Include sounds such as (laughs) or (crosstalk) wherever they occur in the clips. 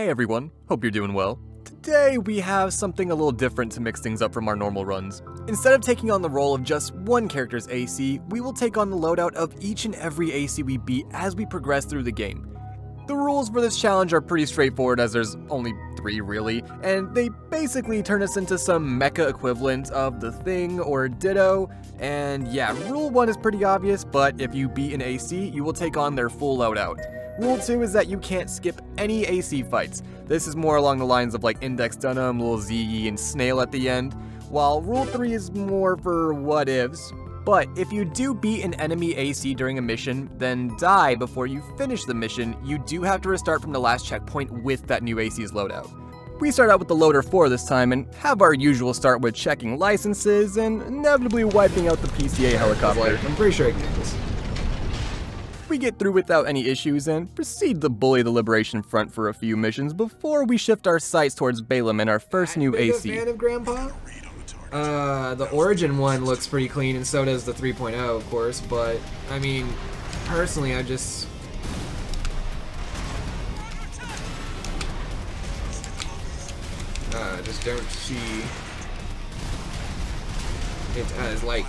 Hey everyone, hope you're doing well. Today we have something a little different to mix things up from our normal runs. Instead of taking on the role of just one character's AC, we will take on the loadout of each and every AC we beat as we progress through the game. The rules for this challenge are pretty straightforward as there's only three really, and they basically turn us into some mecha equivalent of the Thing or Ditto, and yeah, rule 1 is pretty obvious, but if you beat an AC, you will take on their full loadout. Rule 2 is that you can't skip any AC fights. This is more along the lines of like Index Dunham, Lil Ziggy, and Snail at the end, while Rule 3 is more for what ifs, but if you do beat an enemy AC during a mission, then die before you finish the mission, you do have to restart from the last checkpoint with that new AC's loadout. We start out with the loader 4 this time and have our usual start with checking licenses and inevitably wiping out the PCA helicopter. I'm pretty sure I can get this. We get through without any issues and proceed to bully the Liberation Front for a few missions before we shift our sights towards Balam and our first new Big a AC. fan of Grandpa? Uh, the Origin one looks pretty clean, and so does the 3.0, of course. But I mean, personally, I just uh, just don't see it as like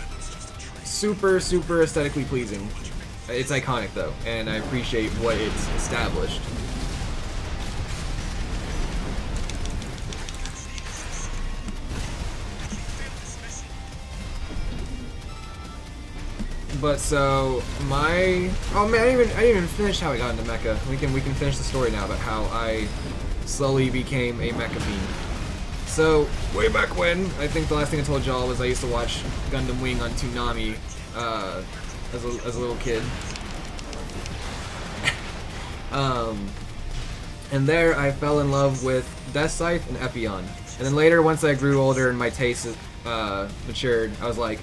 super, super aesthetically pleasing. It's iconic though, and I appreciate what it's established. But so my oh man, I didn't even I didn't even finish how I got into mecha. We can we can finish the story now about how I slowly became a mecha fiend. So way back when, I think the last thing I told y'all was I used to watch Gundam Wing on Toonami uh, as a as a little kid. um, and there I fell in love with Death Scythe and Epyon. And then later, once I grew older and my taste uh, matured, I was like,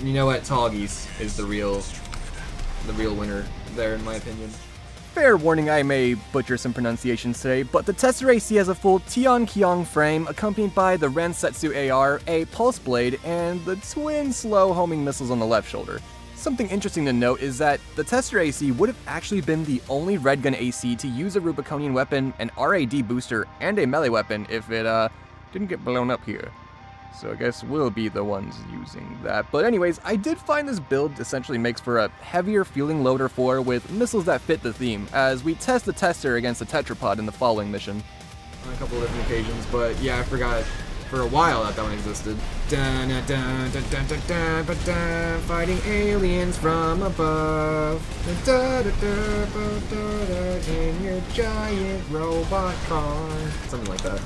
you know what, Tallgeese is the real, the real winner there, in my opinion. Fair warning, I may butcher some pronunciations today, but the Tesseract AC has a full Tian-Qiang frame, accompanied by the Ransetsu AR, a pulse blade, and the twin slow homing missiles on the left shoulder. Something interesting to note is that the Tester AC would have actually been the only Red Gun AC to use a Rubiconian weapon, an RAD booster, and a melee weapon if it uh, didn't get blown up here. So I guess we'll be the ones using that. But anyways, I did find this build essentially makes for a heavier feeling loader 4 with missiles that fit the theme, as we test the tester against the Tetrapod in the following mission. On a couple of different occasions, but yeah, I forgot for a while that that one existed. Dun, dun, dun, dun, dun, dun, dun, dun, dun, fighting aliens from above. Dun, dun, dun, dun, dun, dun, in your giant robot car. Something like that.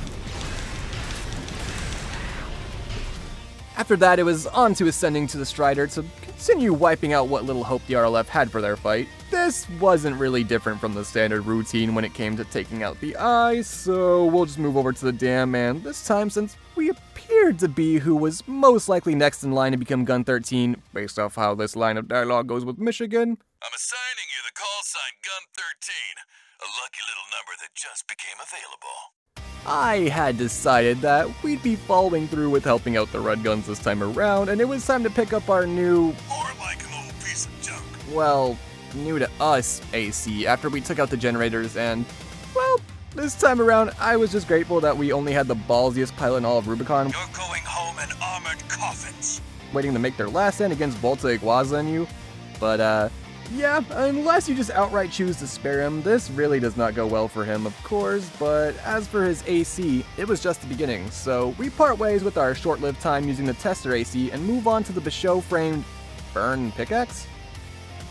After that, it was on to ascending to the Strider to continue wiping out what little hope the RLF had for their fight. This wasn't really different from the standard routine when it came to taking out the eye, so we'll just move over to the dam, and this time, since we appeared to be who was most likely next in line to become Gun 13, based off how this line of dialogue goes with Michigan, I'm assigning you the call sign Gun 13, a lucky little number that just became available. I had decided that we'd be following through with helping out the Red Guns this time around, and it was time to pick up our new, More like an old piece of junk. well, new to us AC after we took out the generators, and, well, this time around, I was just grateful that we only had the ballsiest pilot in all of Rubicon, You're going home in armored coffins. waiting to make their last stand against Volta Iguazu and you. But, uh, yeah, unless you just outright choose to spare him, this really does not go well for him, of course, but as for his AC, it was just the beginning, so we part ways with our short-lived time using the Tester AC and move on to the Basho framed Burn Pickaxe?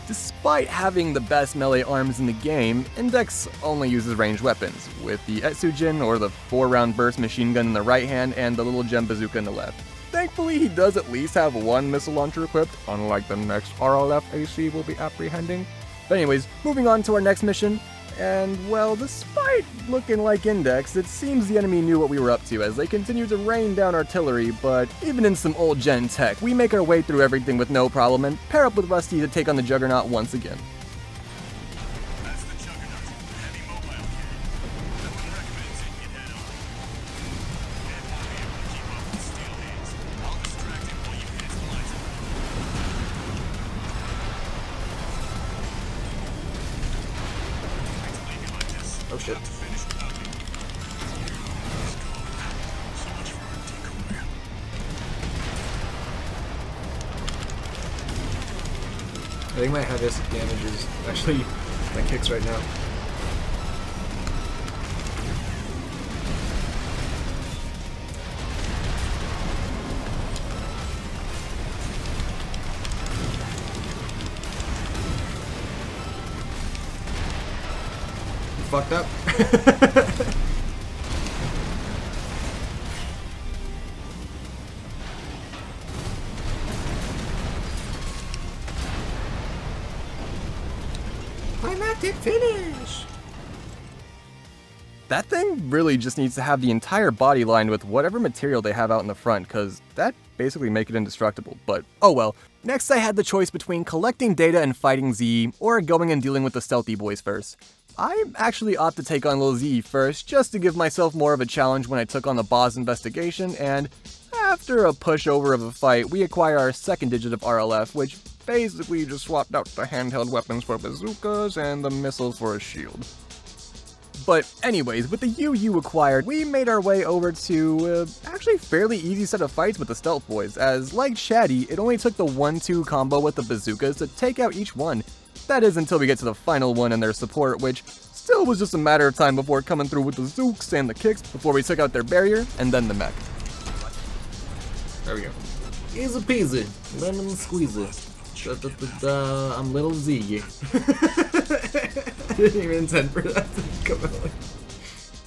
Despite having the best melee arms in the game, Index only uses ranged weapons, with the Etsujin or the 4-round burst machine gun in the right hand and the little gem bazooka in the left. Thankfully, he does at least have one missile launcher equipped, unlike the next RLF AC we'll be apprehending. But anyways, moving on to our next mission, and well, despite looking like Index, it seems the enemy knew what we were up to as they continue to rain down artillery, but even in some old gen tech, we make our way through everything with no problem and pair up with Rusty to take on the Juggernaut once again. Just needs to have the entire body lined with whatever material they have out in the front, cause that basically make it indestructible, but oh well. Next I had the choice between collecting data and fighting Z, or going and dealing with the stealthy boys first. I actually opt to take on Lil Z first, just to give myself more of a challenge when I took on the boss investigation, and after a pushover of a fight, we acquire our second digit of RLF, which basically just swapped out the handheld weapons for bazookas and the missiles for a shield. But anyways, with the UU acquired, we made our way over to uh, actually fairly easy set of fights with the Stealth Boys, as like Shaddy, it only took the 1-2 combo with the bazookas to take out each one. That is until we get to the final one and their support, which still was just a matter of time before coming through with the Zooks and the kicks before we took out their barrier, and then the mech. There we go. Easy peasy, lemon squeezy. Da, da, da, da. I'm little Z. (laughs) (laughs) Didn't even intend for that to come out.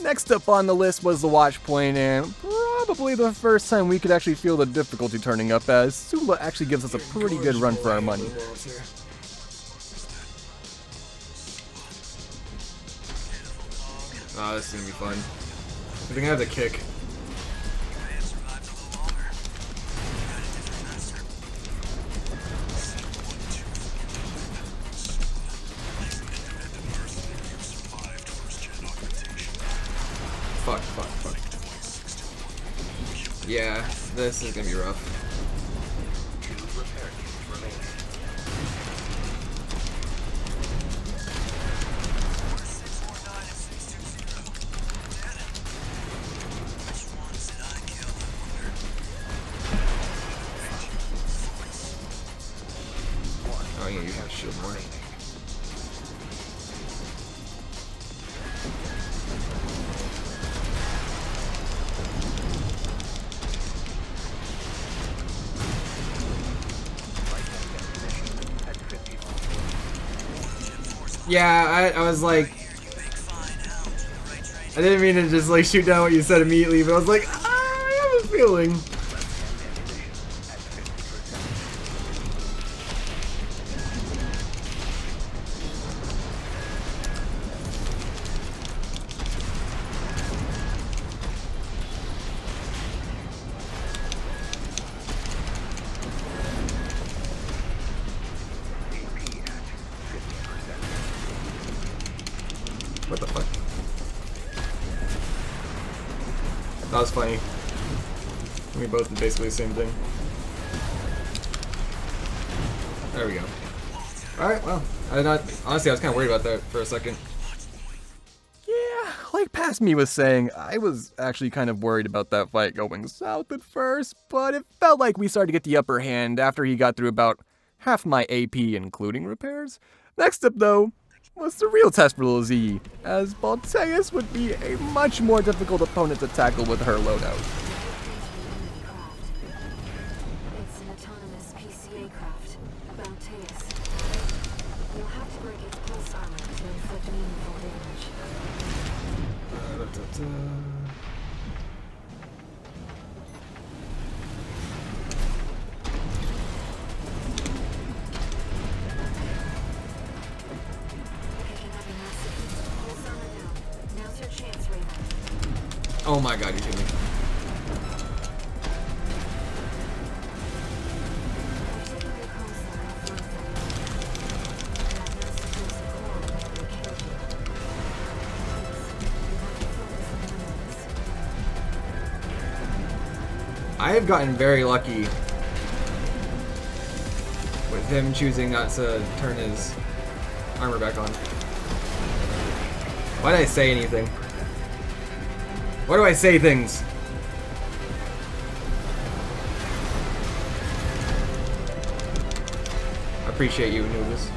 Next up on the list was the watch point, and probably the first time we could actually feel the difficulty turning up, as Sula actually gives us a pretty good run for our money. Oh, this is gonna be fun. I think I have the kick. Yeah, this is gonna be rough. Yeah, I, I was like, I didn't mean to just like shoot down what you said immediately, but I was like, "Ah, I have a feeling. Same thing. There we go. Alright, well. I did not honestly I was kinda worried about that for a second. Yeah, like past me was saying, I was actually kind of worried about that fight going south at first, but it felt like we started to get the upper hand after he got through about half my AP, including repairs. Next up, though, was the real test for Lil Z, as Balteus would be a much more difficult opponent to tackle with her loadout. Oh you have to focus on me. I have gotten very lucky with him choosing not to turn his armor back on. Why did I say anything? Why do I say things? Appreciate you, Anubis.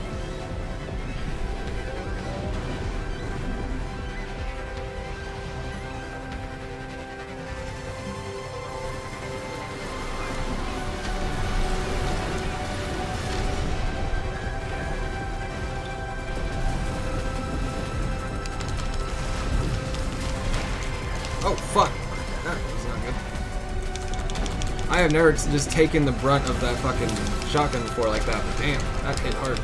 Never just taken the brunt of that fucking shotgun before like that, but damn, that hit hard.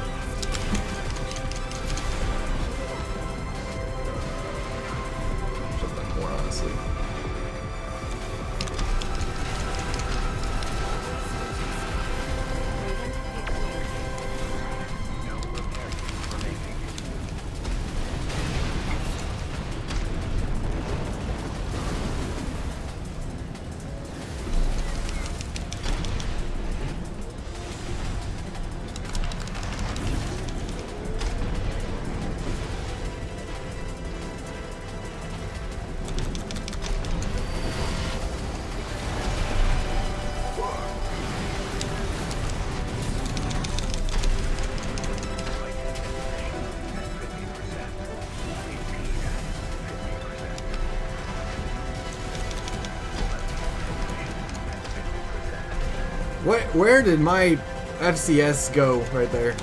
Where did my FCS go right there?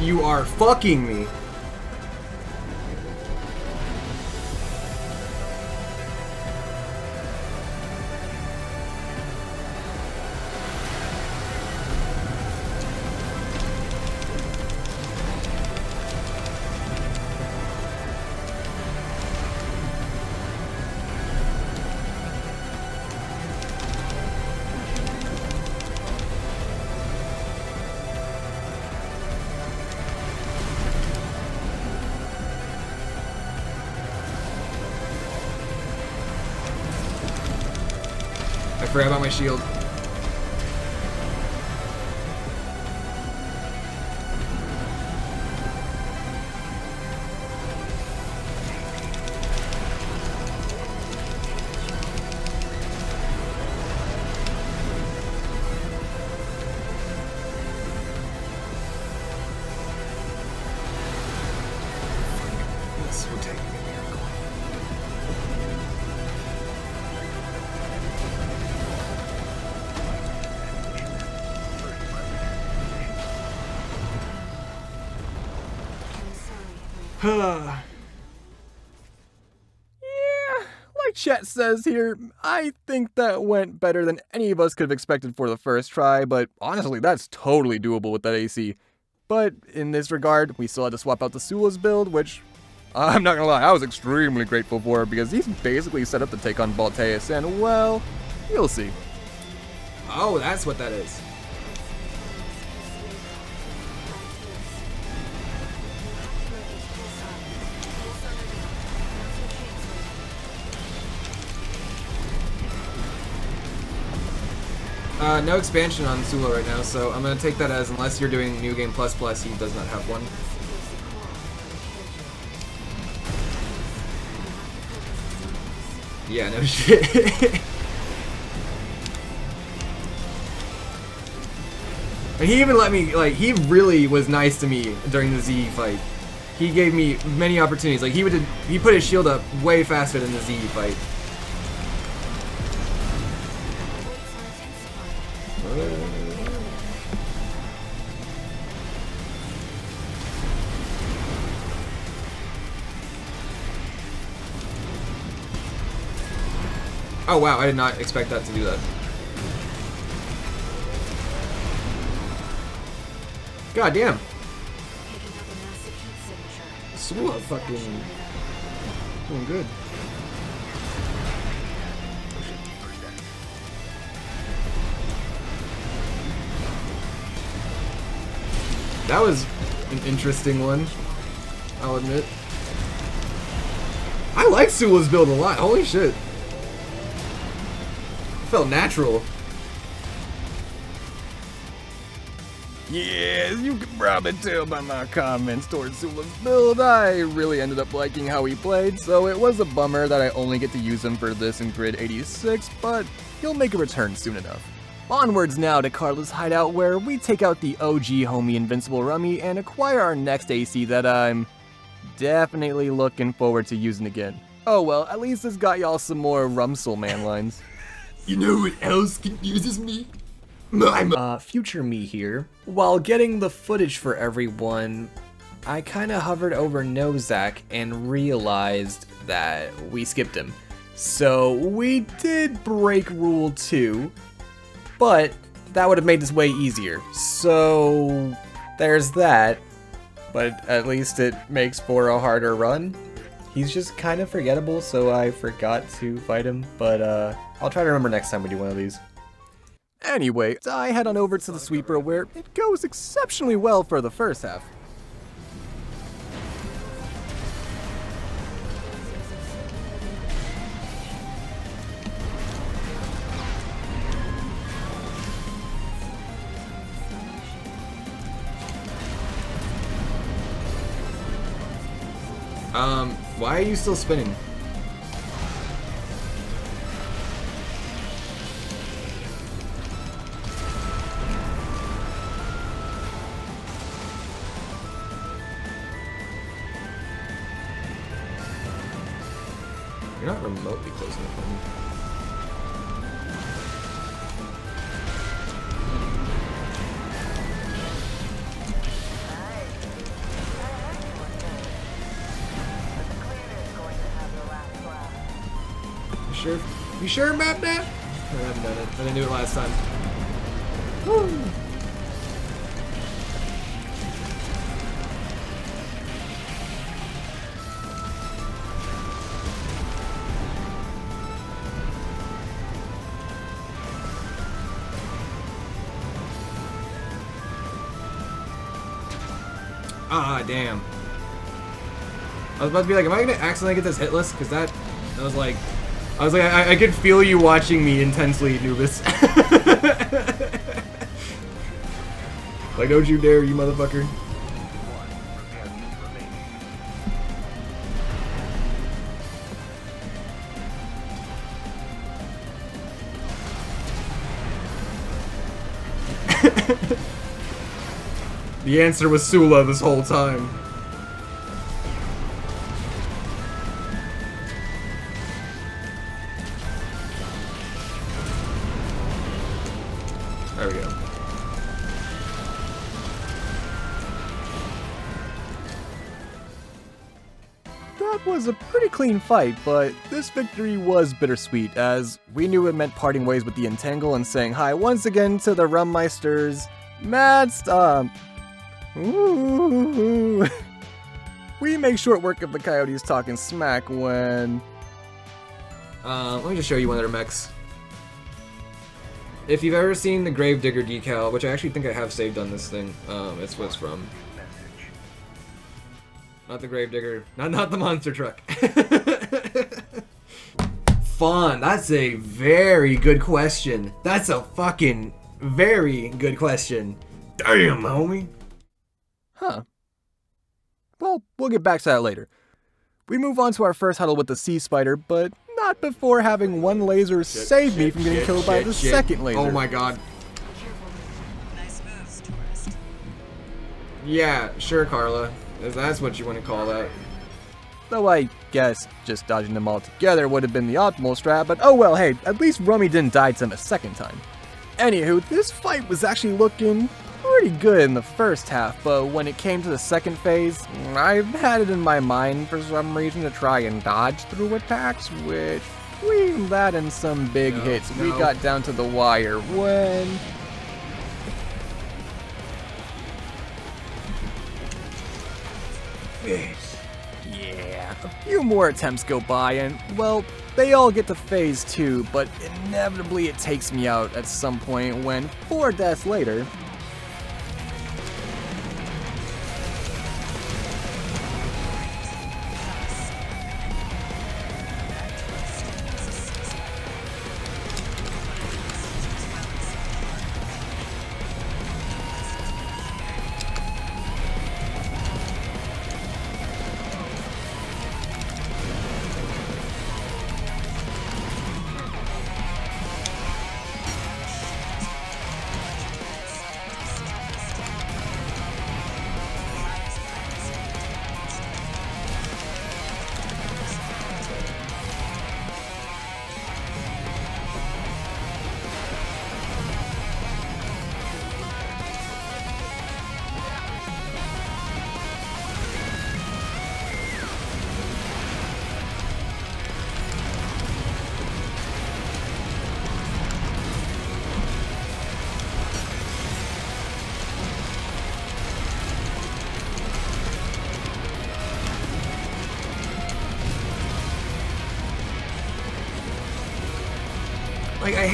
You are fucking me. Shield. (sighs) Yeah, like Chet says here, I think that went better than any of us could have expected for the first try, but honestly, that's totally doable with that AC. But in this regard, we still had to swap out the Sula's build, which (laughs) I'm not gonna lie, I was extremely grateful for because he's basically set up to take on Balteus, and well, you'll see. Oh, that's what that is. Uh, no expansion on Sula right now, so I'm gonna take that as unless you're doing New Game Plus Plus, he does not have one. Yeah, no (laughs) shit. and he even let me, like, he really was nice to me during the Z fight. He gave me many opportunities. Like, he would, he put his shield up way faster than the Z fight. Oh wow, I did not expect that to do that. God damn. Picking up a massive heat signature. Sula fucking doing good. That was an interesting one, I'll admit. I like Sula's build a lot, holy shit. It felt natural. Yes, you can probably tell by my comments towards Sula's build, I really ended up liking how he played, so it was a bummer that I only get to use him for this in Grid 86, but he'll make a return soon enough. Onwards now to Carla's hideout where we take out the OG homie Invincible Rummy and acquire our next AC that I'm definitely looking forward to using again. Oh well, at least this got y'all some more Rumsel man (laughs) lines. You know what else confuses me? My Uh, future me here. While getting the footage for everyone, I kinda hovered over Nozak and realized that we skipped him. So we did break rule 2, but that would have made this way easier. So there's that, but at least it makes for a harder run. He's just kind of forgettable, so I forgot to fight him, but uh, I'll try to remember next time we do one of these. Anyway, I head on over to the sweeper where it goes exceptionally well for the first half. Are you still spinning? Sure about that? I haven't done it. I didn't do it last time. Woo! Ah, damn. I was about to be like, am I gonna accidentally get this hitless? Because that, that was like, I was like, I, I could feel you watching me intensely, Nubis. (laughs) like, don't you dare, you motherfucker. (laughs) the answer was Sula this whole time. Fight, but this victory was bittersweet, as we knew it meant parting ways with the Entangle and saying hi once again to the Rummeisters. Mad Stomp! Ooh. (laughs) We make short work of the Coyotes talking smack when... Uh, let me just show you one of their mechs. If you've ever seen the Gravedigger decal, which I actually think I have saved on this thing, um, it's what it's from. Not the Gravedigger. Not not the monster truck. (laughs) Fun. That's a very good question. That's a fucking very good question. Damn, homie. Huh. Well, we'll get back to that later. We move on to our first huddle with the Sea Spider, but not before having one laser save me from getting Shit, killed by shit, the shit. second laser. Oh my god. Nice moves. Yeah, sure, Carla. If that's what you want to call that. Though I guess just dodging them all together would have been the optimal strat, but oh well, hey, at least Rummy didn't die to him a second time. Anywho, this fight was actually looking pretty good in the first half, but when it came to the second phase, I've had it in my mind for some reason to try and dodge through attacks, which between that and some big No, hits, we got down to the wire when few more attempts go by, and, well, they all get to phase 2, but inevitably it takes me out at some point when, four deaths later,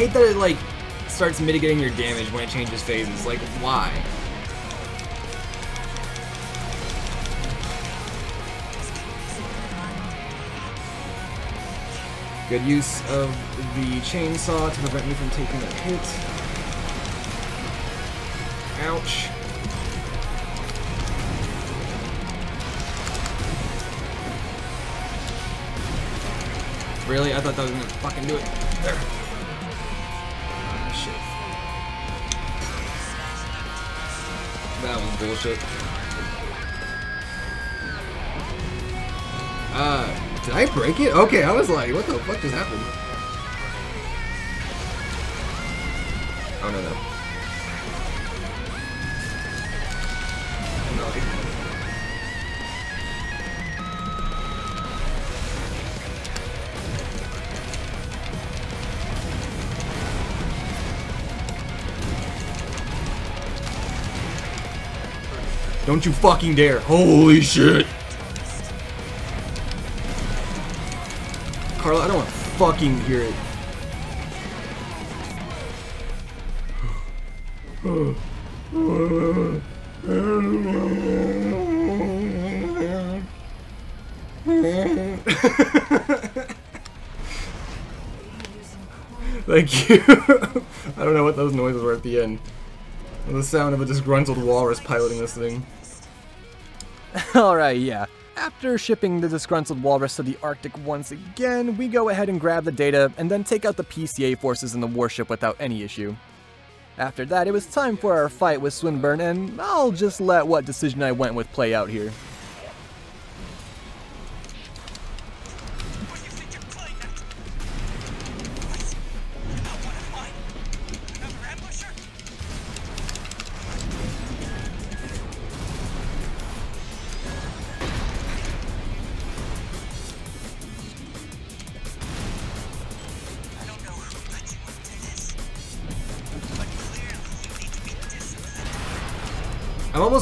hate that it, like, starts mitigating your damage when it changes phases. Like, why? Good use of the chainsaw to prevent me from taking a hit. Ouch. Really? I thought that was gonna fucking do it. There. Bullshit. Uh, did I break it? Okay, I was like, what the fuck just happened? Don't you fucking dare. Holy shit. Carla, I don't want to fucking hear it. (laughs) Thank you. (laughs) I don't know what those noises were at the end. The sound of a disgruntled walrus piloting this thing. (laughs) Alright, yeah. After shipping the disgruntled walrus to the Arctic once again, we go ahead and grab the data and then take out the PCA forces in the warship without any issue. After that, it was time for our fight with Swinburne, and I'll just let what decision I went with play out here.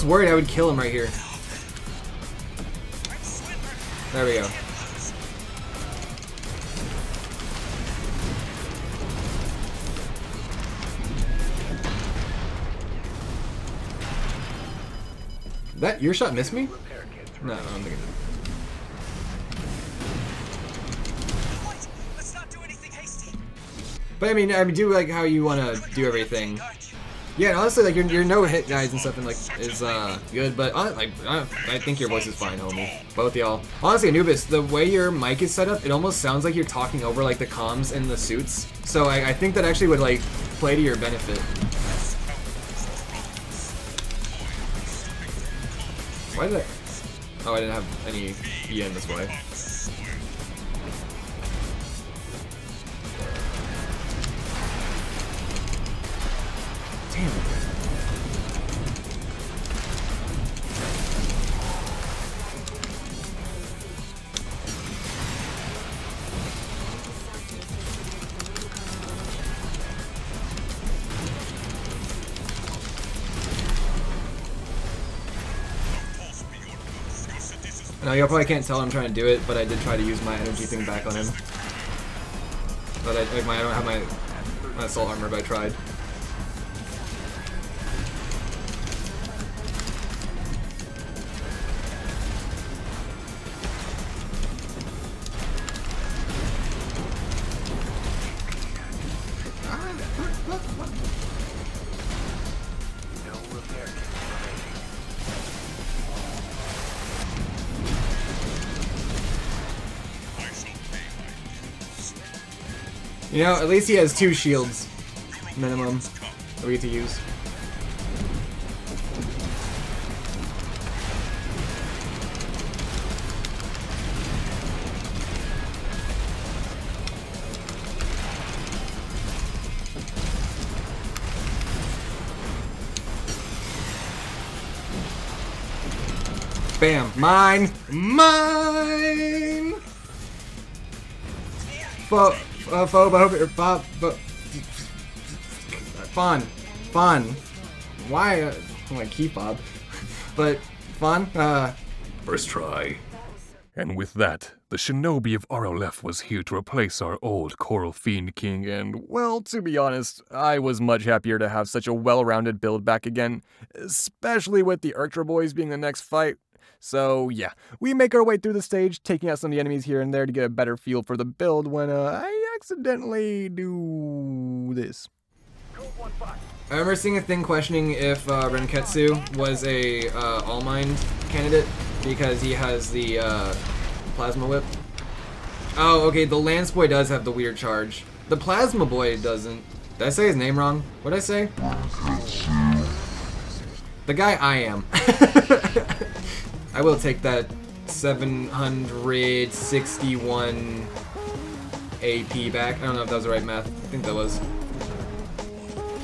Worried I would kill him right here. There we go. That your shot missed me? No, I don't think it did. But I mean, I mean, do like how you want to do everything. Yeah, and honestly, like your, your no hit guys and stuff and like is uh good, but uh, like I, I think your voice is fine, homie. Both y'all. Honestly, Anubis, the way your mic is set up, it almost sounds like you're talking over like the comms in the suits. So I, I think that actually would like play to your benefit. Why did I? Oh, I didn't have any E in this way. Now y'all probably can't tell I'm trying to do it, but I did try to use my energy thing back on him. But I, my, I don't have my, my assault armor, but I tried. You know, at least he has two shields, minimum, that we get to use. Bam! Mine! Mine! Fo, uh, Phobe, I hope you're Bob, but fun, fun. Why? Uh, like keep Bob, but fun. Uh, first try. And with that, the shinobi of Arolef was here to replace our old Coral Fiend King, and Well, to be honest, I was much happier to have such a well-rounded build back again, especially with the Urtra Boys being the next fight. So yeah, we make our way through the stage, taking out some of the enemies here and there to get a better feel for the build when uh, I accidentally do this. I remember seeing a thing questioning if uh, Renketsu was a uh, Allmind candidate because he has the uh, Plasma Whip. Oh, okay, the Lance Boy does have the weird charge. The Plasma Boy doesn't. Did I say his name wrong? What did I say? The guy I am. (laughs) I will take that 761 AP back. I don't know if that was the right math. I think that was.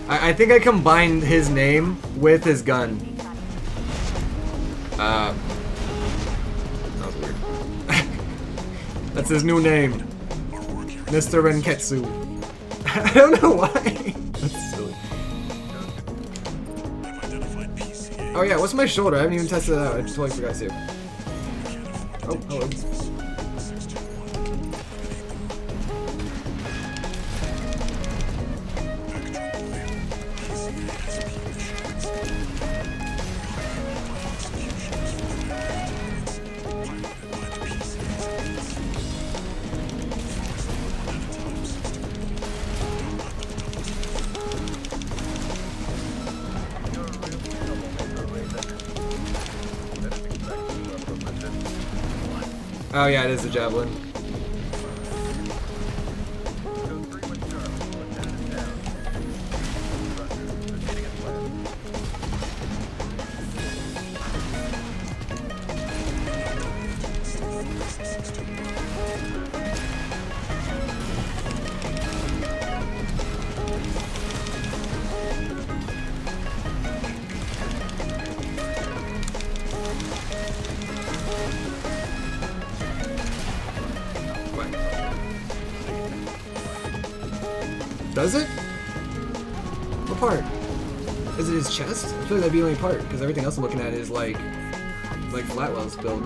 I, I think I combined his name with his gun. Uh, that was weird. (laughs) That's his new name, Mr. Renketsu. (laughs) I don't know why. (laughs) Oh yeah, what's my shoulder? I haven't even tested it out. I totally forgot to. Oh, hello. Oh yeah, it is a javelin. Everything else I'm looking at is like, like Flatwell's build.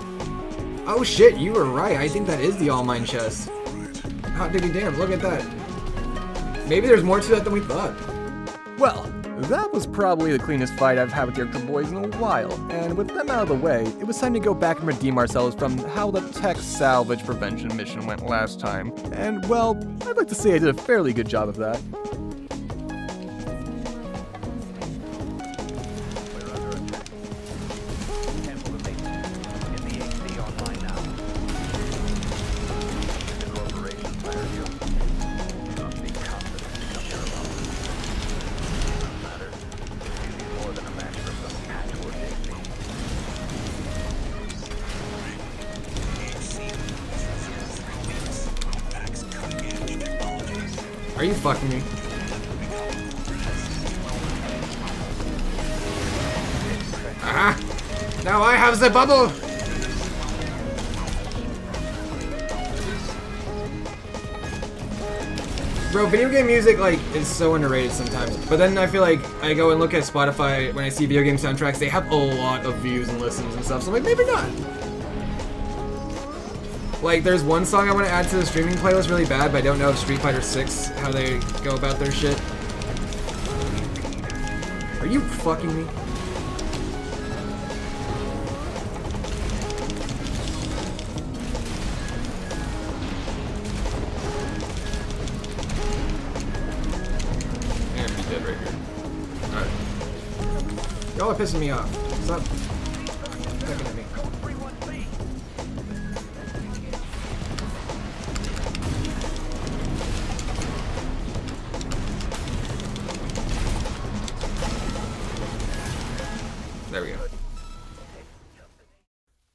Oh shit, you were right. I think that is the Allmind chest. Hot diggity damn, look at that. Maybe there's more to that than we thought. Well, that was probably the cleanest fight I've had with the Urtra Boys in a while, and with them out of the way, it was time to go back and redeem ourselves from how the tech salvage prevention mission went last time. And well, I'd like to say I did a fairly good job of that. Bubble! Bro, video game music, like, is so underrated sometimes. But then I feel like I go and look at Spotify when I see video game soundtracks, they have a lot of views and listens and stuff, so I'm like, maybe not. Like, there's one song I want to add to the streaming playlist really bad, but I don't know if Street Fighter 6, how they go about their shit. Are you fucking me? Pissing me off. Stop pecking at me. There we go.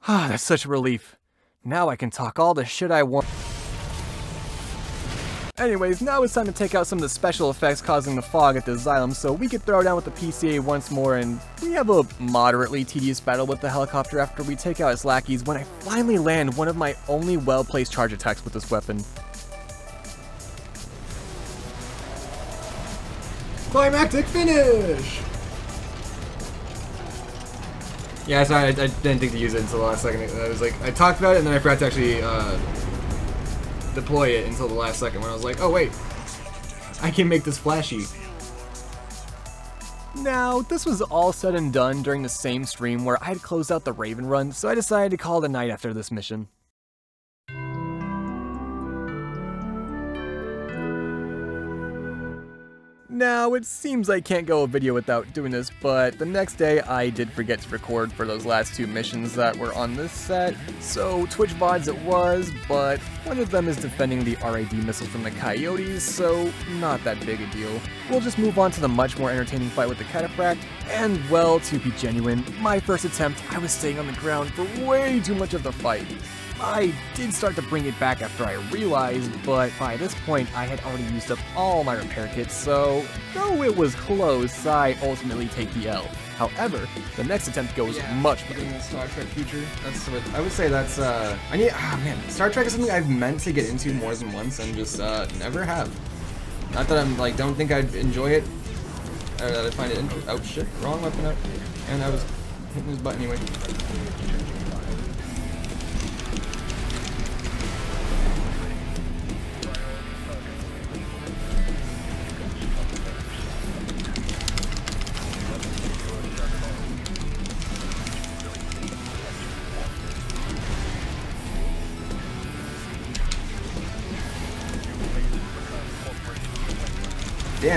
Ah, that's such a relief. Now I can talk all the shit I want. Anyways, now it's time to take out some of the special effects causing the fog at the Xylem so we could throw down with the PCA once more and we have a moderately tedious battle with the helicopter after we take out its lackeys when I finally land one of my only well-placed charge attacks with this weapon. Climactic finish! Yeah, sorry, I, I didn't think to use it until the last second. I was like, I talked about it and then I forgot to actually uh, deploy it until the last second when I was like, oh wait, I can make this flashy. Now, this was all said and done during the same stream where I had closed out the Raven run, so I decided to call it a night after this mission. Now, it seems I can't go a video without doing this, but the next day I did forget to record for those last two missions that were on this set, so Twitch VODs it was, but one of them is defending the RAD missiles from the Coyotes, so not that big a deal. We'll just move on to the much more entertaining fight with the Cataphract, and well, to be genuine, my first attempt, I was staying on the ground for way too much of the fight. I did start to bring it back after I realized, but by this point I had already used up all my repair kits, so though it was close, I ultimately take the L. However, the next attempt goes much better. in Star Trek future. That's what I would say. That's uh, I need. Ah man, Star Trek is something I've meant to get into more than once and just uh, never have. Not that I'm like don't think I'd enjoy it, or that I find it. Inter- oh shit, wrong weapon up, and I was hitting his butt anyway.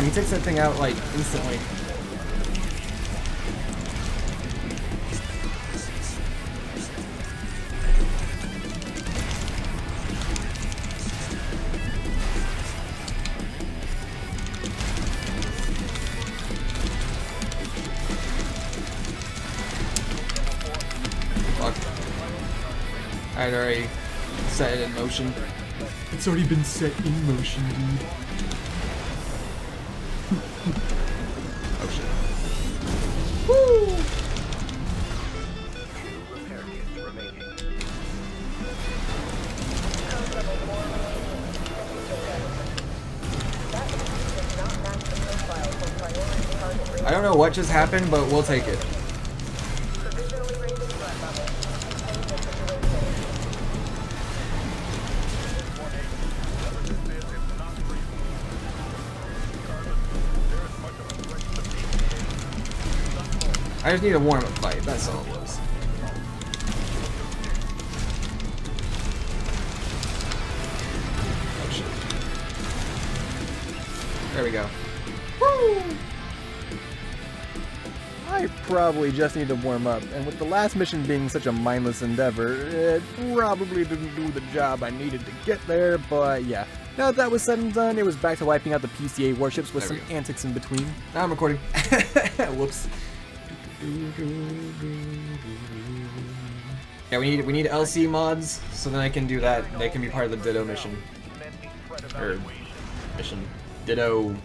He takes that thing out like instantly. Fuck. I had already set it in motion. It's already been set in motion, dude. What just happened, but we'll take it. I just need a warm-up probably just need to warm up, and with the last mission being such a mindless endeavor, it probably didn't do the job I needed to get there, but yeah. Now that that was said and done, it was back to wiping out the PCA warships with There some antics in between. Now I'm recording. (laughs) Whoops. Yeah, we need we need LC mods, so then I can do that. They can be part of the Ditto mission. Or mission. Ditto.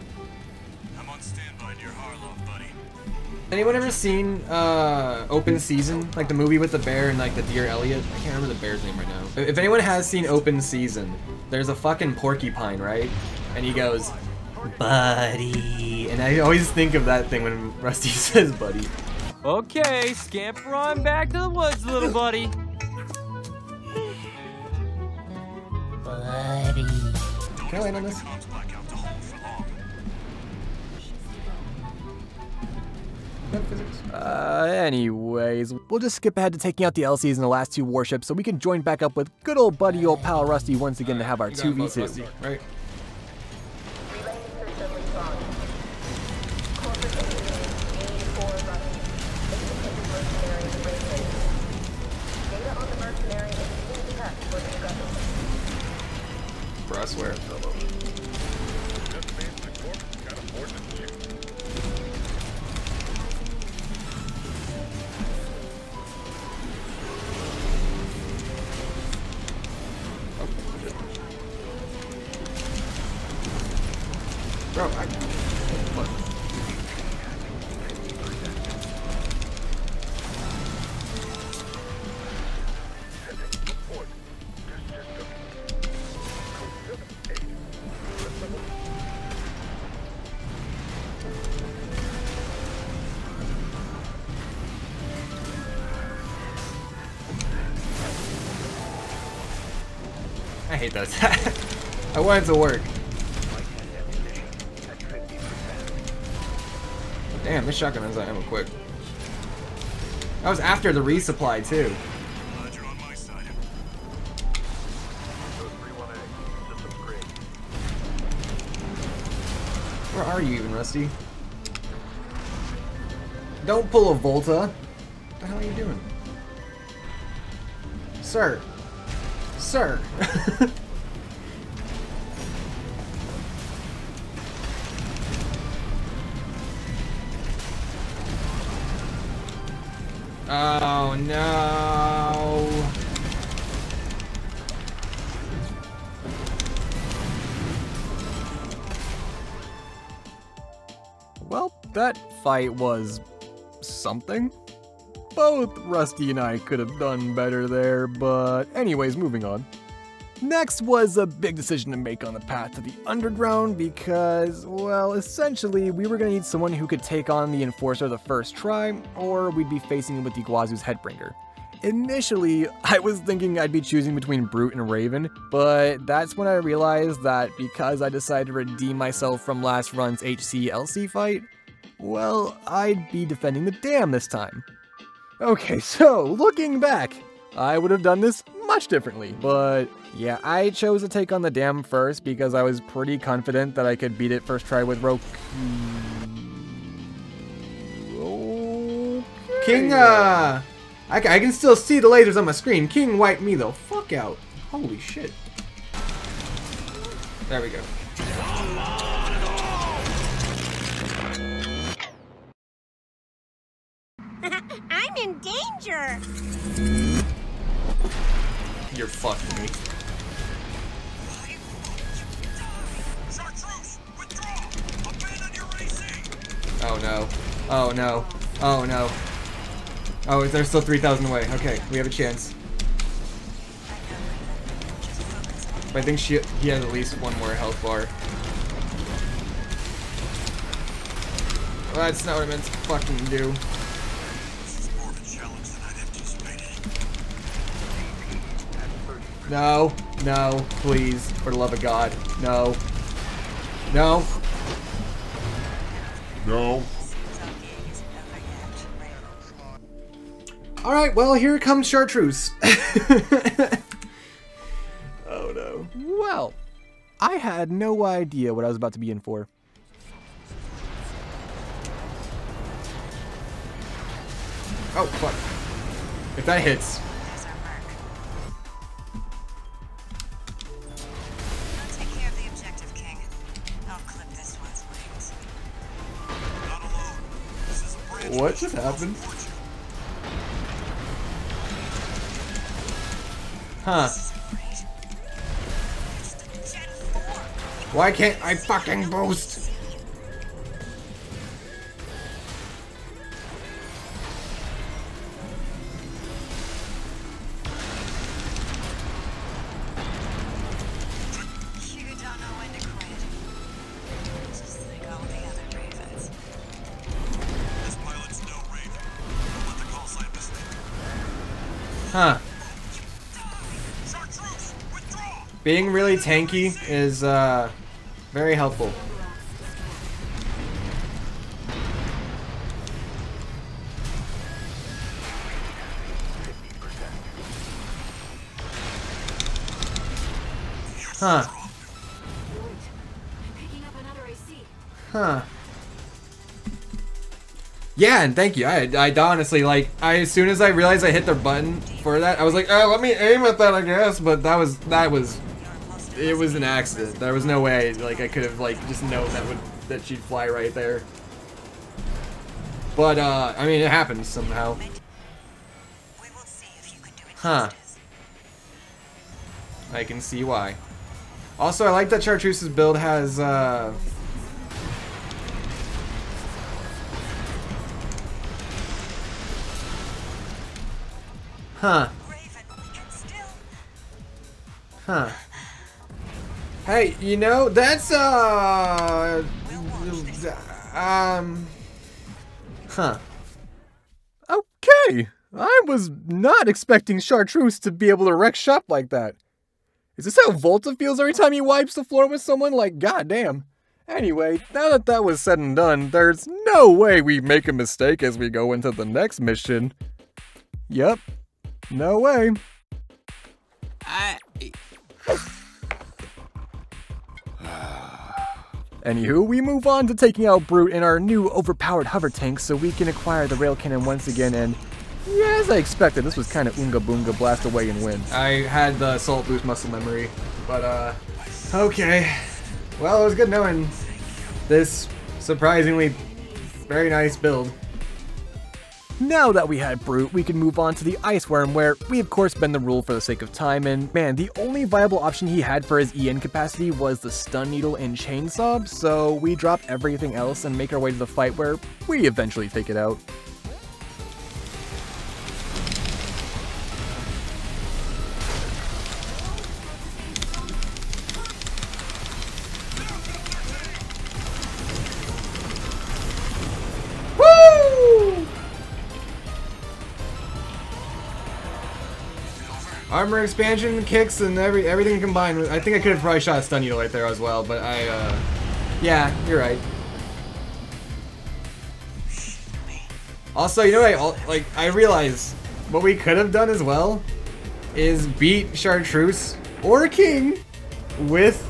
Anyone ever seen uh, Open Season, like the movie with the bear and like the deer Elliot? I can't remember the bear's name right now. If if anyone has seen Open Season, there's a fucking porcupine, right? And he goes, "Buddy," and I always think of that thing when Rusty (laughs) says "buddy." Okay, scamper on back to the woods, little buddy. buddy. Can I land on this? No physics. Uh, anyways, we'll just skip ahead to taking out the LCs in the last two warships so we can join back up with good old buddy old pal Rusty once again to have our You got 'em both, 2v2. Rusty, Right. Bro, I swear. Hate that. (laughs) I wanted to work. Damn, this shotgun out of ammo quick. That was after the resupply too. On. Where are you even, Rusty? Don't pull a Volta. What the hell are you doing? Sir. Sir. (laughs) oh no. Well, that fight was something. Both Rusty and I could have done better there, but anyways, moving on. Next was a big decision to make on the path to the underground because, well, essentially, we were gonna need someone who could take on the Enforcer the first try, or we'd be facing with Iguazu's Headbringer. Initially, I was thinking I'd be choosing between Brute and Raven, but that's when I realized that because I decided to redeem myself from last run's HC LC fight, well, I'd be defending the dam this time. Okay, so looking back, I would have done this much differently, but yeah, I chose to take on the dam first because I was pretty confident that I could beat it first try with Roku. Okay. King, uh... I, I can still see the lasers on my screen. King wiped me the fuck out. Holy shit. There we go. In danger. You're fucking me. Oh no. Oh no. Oh no. Oh, there's still 3,000 away. Okay, we have a chance. But I think she he has at least one more health bar. Well, that's not what I meant to fucking do. No, no, please, for the love of God, no, no. No. All right, well here comes Chartreuse. (laughs) oh no. Well, I had no idea what I was about to be in for. Oh fuck. If that hits, what of just happened? Huh? This is great. It's the Gen 4. Why can't I fucking boost? Tanky is uh very helpful. Huh? Huh. Yeah, and thank you. I, I honestly like. I as soon as I realized I hit the button for that, I was like, oh, let me aim at that, I guess. But that was that was it was an accident. There was no way like I could have like just known that would that she'd fly right there. But uh, I mean, it happens somehow. Huh. I can see why. Also, I like that Chartreuse's build has uh. Huh. Huh. Hey, you know, that's, uh... Um... Huh. Okay, I was not expecting Chartreuse to be able to wreck shop like that. Is this how Volta feels every time he wipes the floor with someone? Like, goddamn. Anyway, now that that was said and done, there's no way we make a mistake as we go into the next mission. Yep. No way. I. Anywho, we move on to taking out Brute in our new overpowered hover tank so we can acquire the rail cannon once again and yeah, as I expected, this was kind of Oonga Boonga blast away and win. I had the Assault Boost muscle memory, but uh, okay. Well, it was good knowing this surprisingly very nice build. Now that we had Brute, we can move on to the Ice Worm, where we of course bend the rule for the sake of time, and man, the only viable option he had for his EN capacity was the Stun Needle and Chainsaw, so we drop everything else and make our way to the fight where we eventually take it out. Armor expansion, kicks, and every everything combined. I think I could have probably shot a stun needle right there as well, but I, uh, yeah, you're right. Also, you know what? I, like, I realize what we could have done as well is beat Chartreuse or King with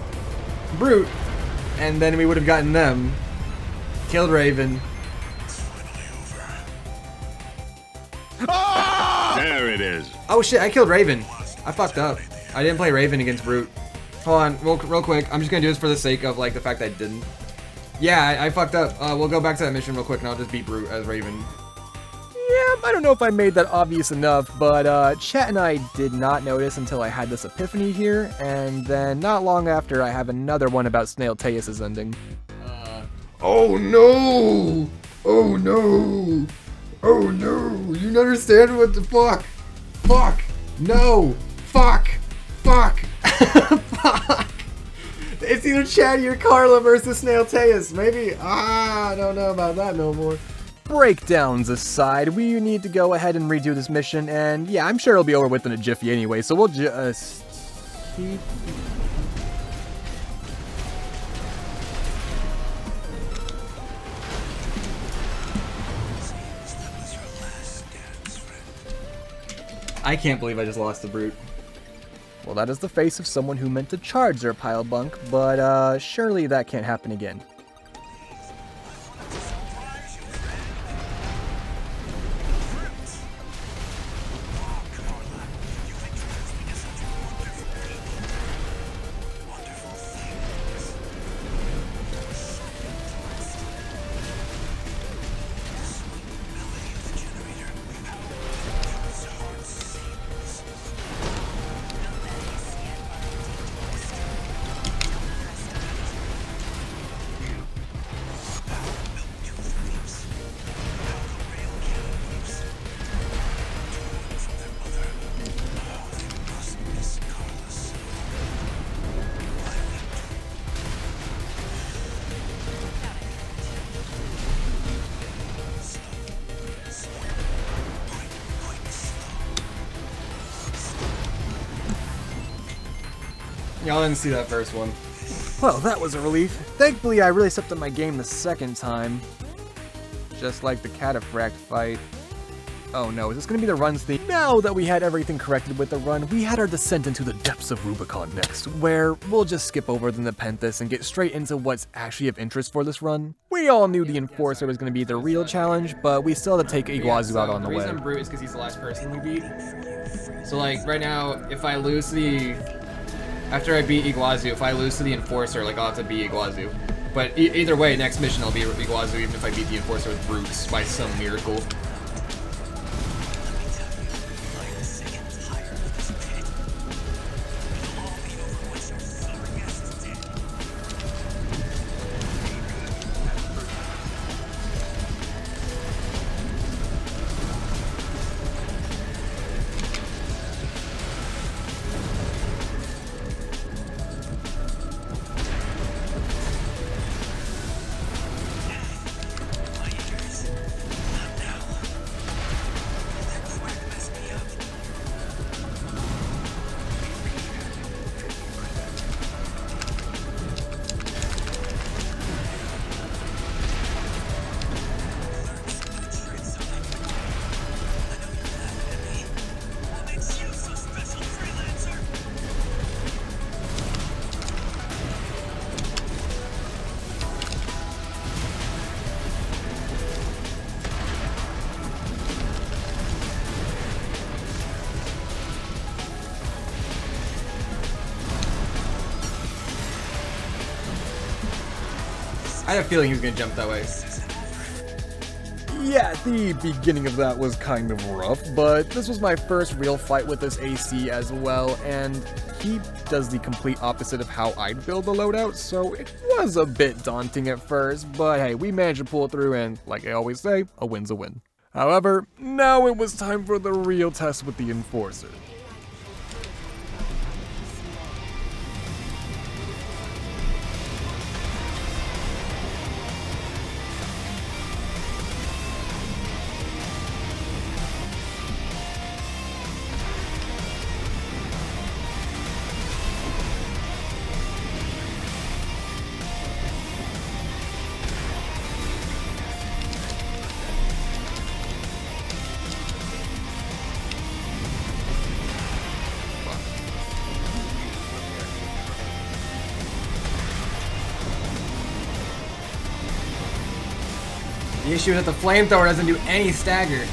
Brute, and then we would have gotten them, killed Raven. There it is. Oh shit, I killed Raven. I fucked up. I didn't play Raven against Brute. Hold on, real, real quick. I'm just gonna do this for the sake of like the fact that I didn't. Yeah, I, I fucked up. Uh, we'll go back to that mission real quick and I'll just beat Brute as Raven. Yeah, I don't know if I made that obvious enough, but uh, Chat and I did not notice until I had this epiphany here, and then not long after I have another one about Snail Teus' ending. Oh no! Oh no! Oh no! You don't understand what the fuck? Fuck! No! Fuck! Fuck! fuck! (laughs) It's either Chatty or Carla versus Snail Teus. Maybe. Ah, I don't know about that no more. Breakdowns aside, we need to go ahead and redo this mission, and yeah, I'm sure it'll be over within a jiffy anyway, so we'll just keep I can't believe I just lost the Brute. Well, that is the face of someone who meant to charge their pile bunk, but uh, surely that can't happen again. Y'all didn't see that first one. Well, that was a relief. Thankfully, I really stepped up my game the second time. Just like the cataphract fight. Oh no, is this gonna be the runs theme? Now that we had everything corrected with the run, we had our descent into the depths of Rubicon next, where we'll just skip over the Nepenthes and get straight into what's actually of interest for this run. We all knew the Enforcer was gonna be the real challenge, but we still had to take Iguazu out on the the way. reason I'm Brute is because he's the last person we beat. So like right now, if I lose the after I beat Iguazu, if I lose to the Enforcer, like I'll have to beat Iguazu. But e either way, next mission I'll be Iguazu, even if I beat the Enforcer with Brutes by some miracle. I had a feeling he was gonna jump that way. Yeah, the beginning of that was kind of rough, but this was my first real fight with this AC as well, and he does the complete opposite of how I'd build the loadout, so it was a bit daunting at first, but hey, we managed to pull through, and like I always say, a win's a win. However, now it was time for the real test with the Enforcer. The issue is that the flamethrower doesn't do any stagger.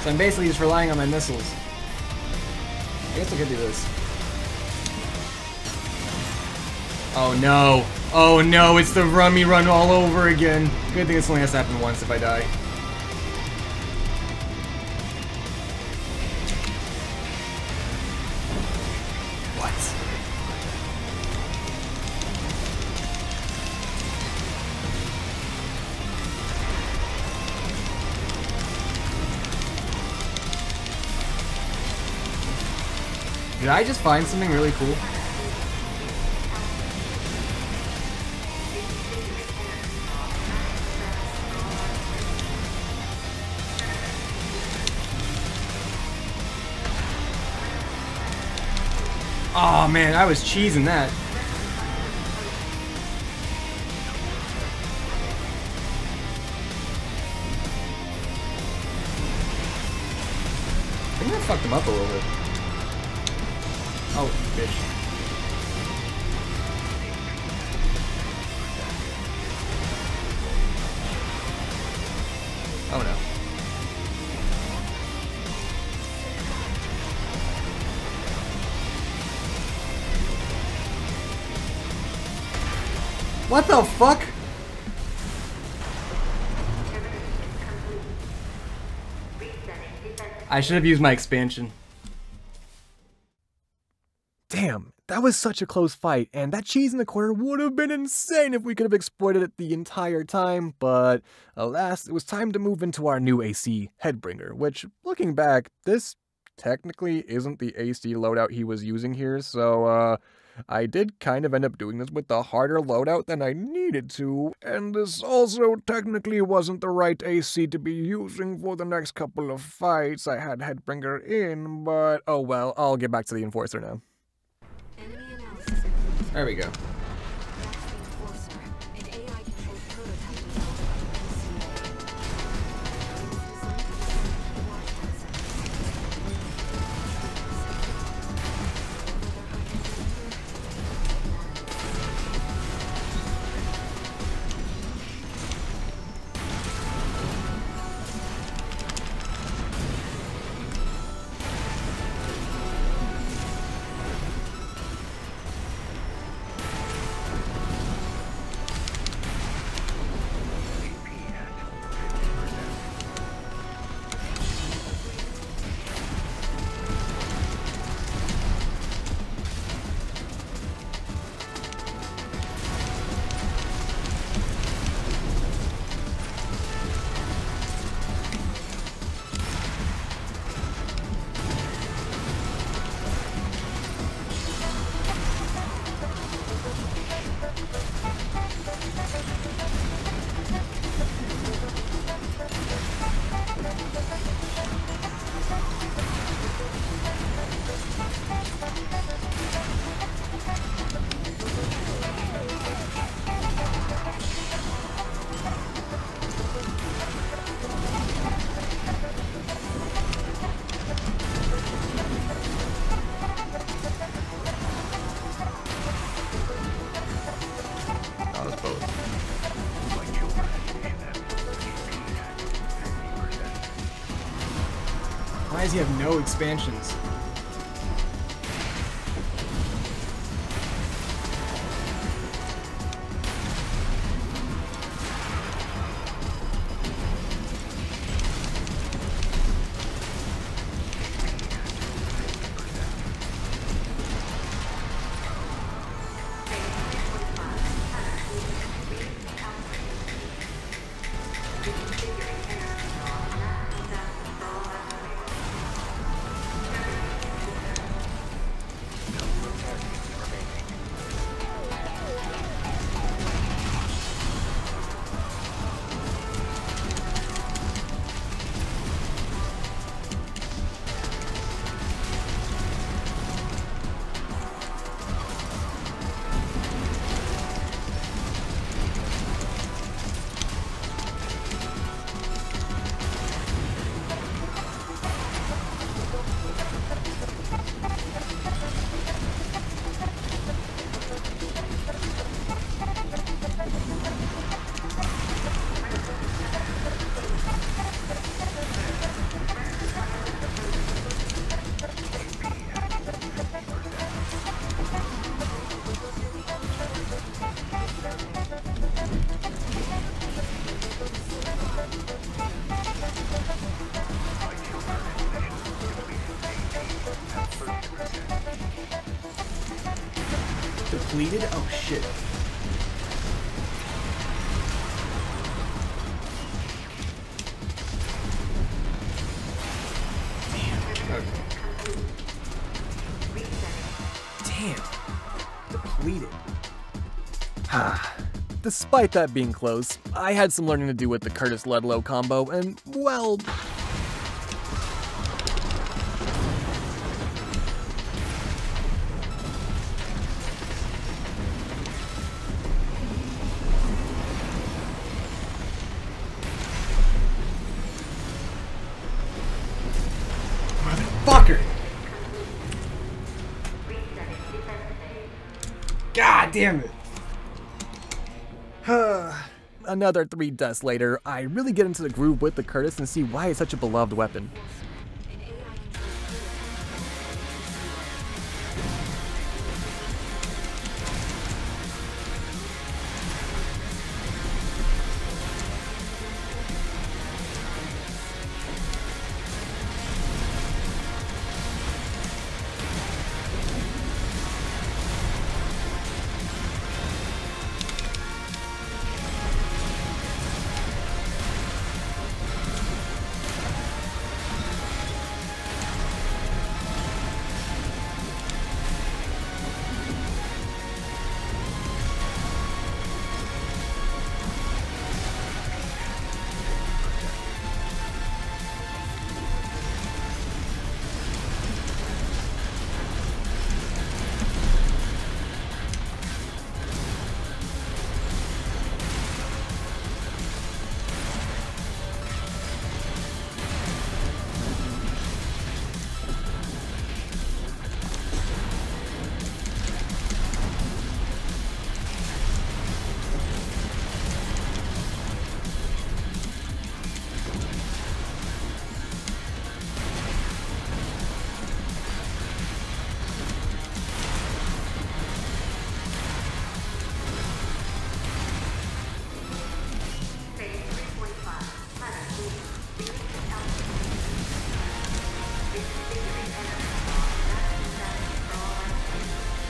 So I'm basically just relying on my missiles. I guess I could do this. Oh no. Oh no, it's the rummy run all over again. Good thing this only has to happen once if I die. Did I just find something really cool? Oh man, I was cheesing that. I think I fucked him up a little bit. The fuck? I should have used my expansion. Damn, that was such a close fight, and that cheese in the corner would have been insane if we could have exploited it the entire time, but alas, it was time to move into our new AC Headbringer, which, looking back, this technically isn't the AC loadout he was using here, so, uh, I did kind of end up doing this with the harder loadout than I needed to, and this also technically wasn't the right AC to be using for the next couple of fights I had Headbringer in, but oh well, I'll get back to the Enforcer now. There we go. Does he have no expansions? Despite that being close, I had some learning to do with the Curtis Ludlow combo, and well, damn it. Another three deaths later, I really get into the groove with the Curtis and see why it's such a beloved weapon.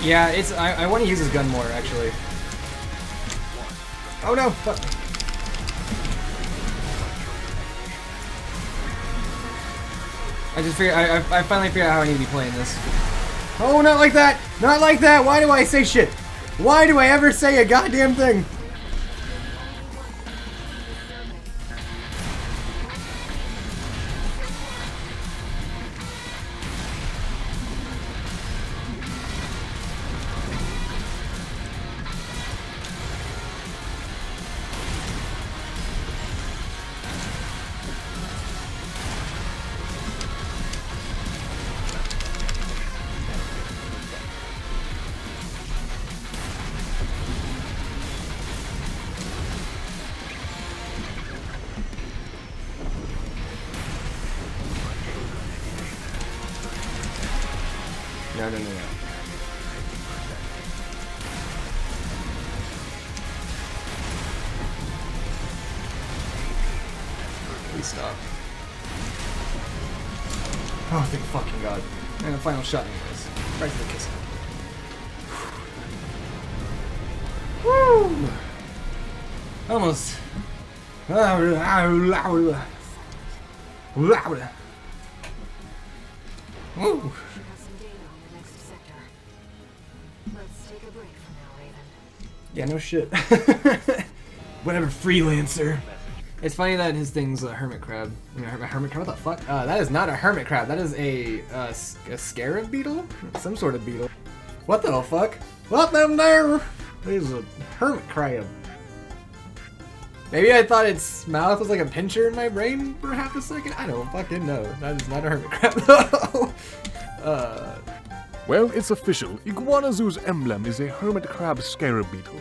Yeah, it's. I, I want to use his gun more, actually. Oh no! Fuck. I just figured. I, I, I finally figured out how I need to be playing this. Oh, not like that! Not like that! Why do I say shit? Why do I ever say a goddamn thing? Raven. Yeah, no shit. (laughs) Whatever, freelancer. It's funny that his thing's a hermit crab. I mean, a hermit crab? What the fuck? Uh, that is not a hermit crab. That is a, uh, a scarab beetle? Some sort of beetle. What the fuck? What them there? There's a hermit crab. Maybe I thought its mouth was like a pincher in my brain for half a second. I don't fucking know. That is not a hermit crab. (laughs) though. uh, Well, it's official. Iguana Zoo's emblem is a hermit crab scarab beetle.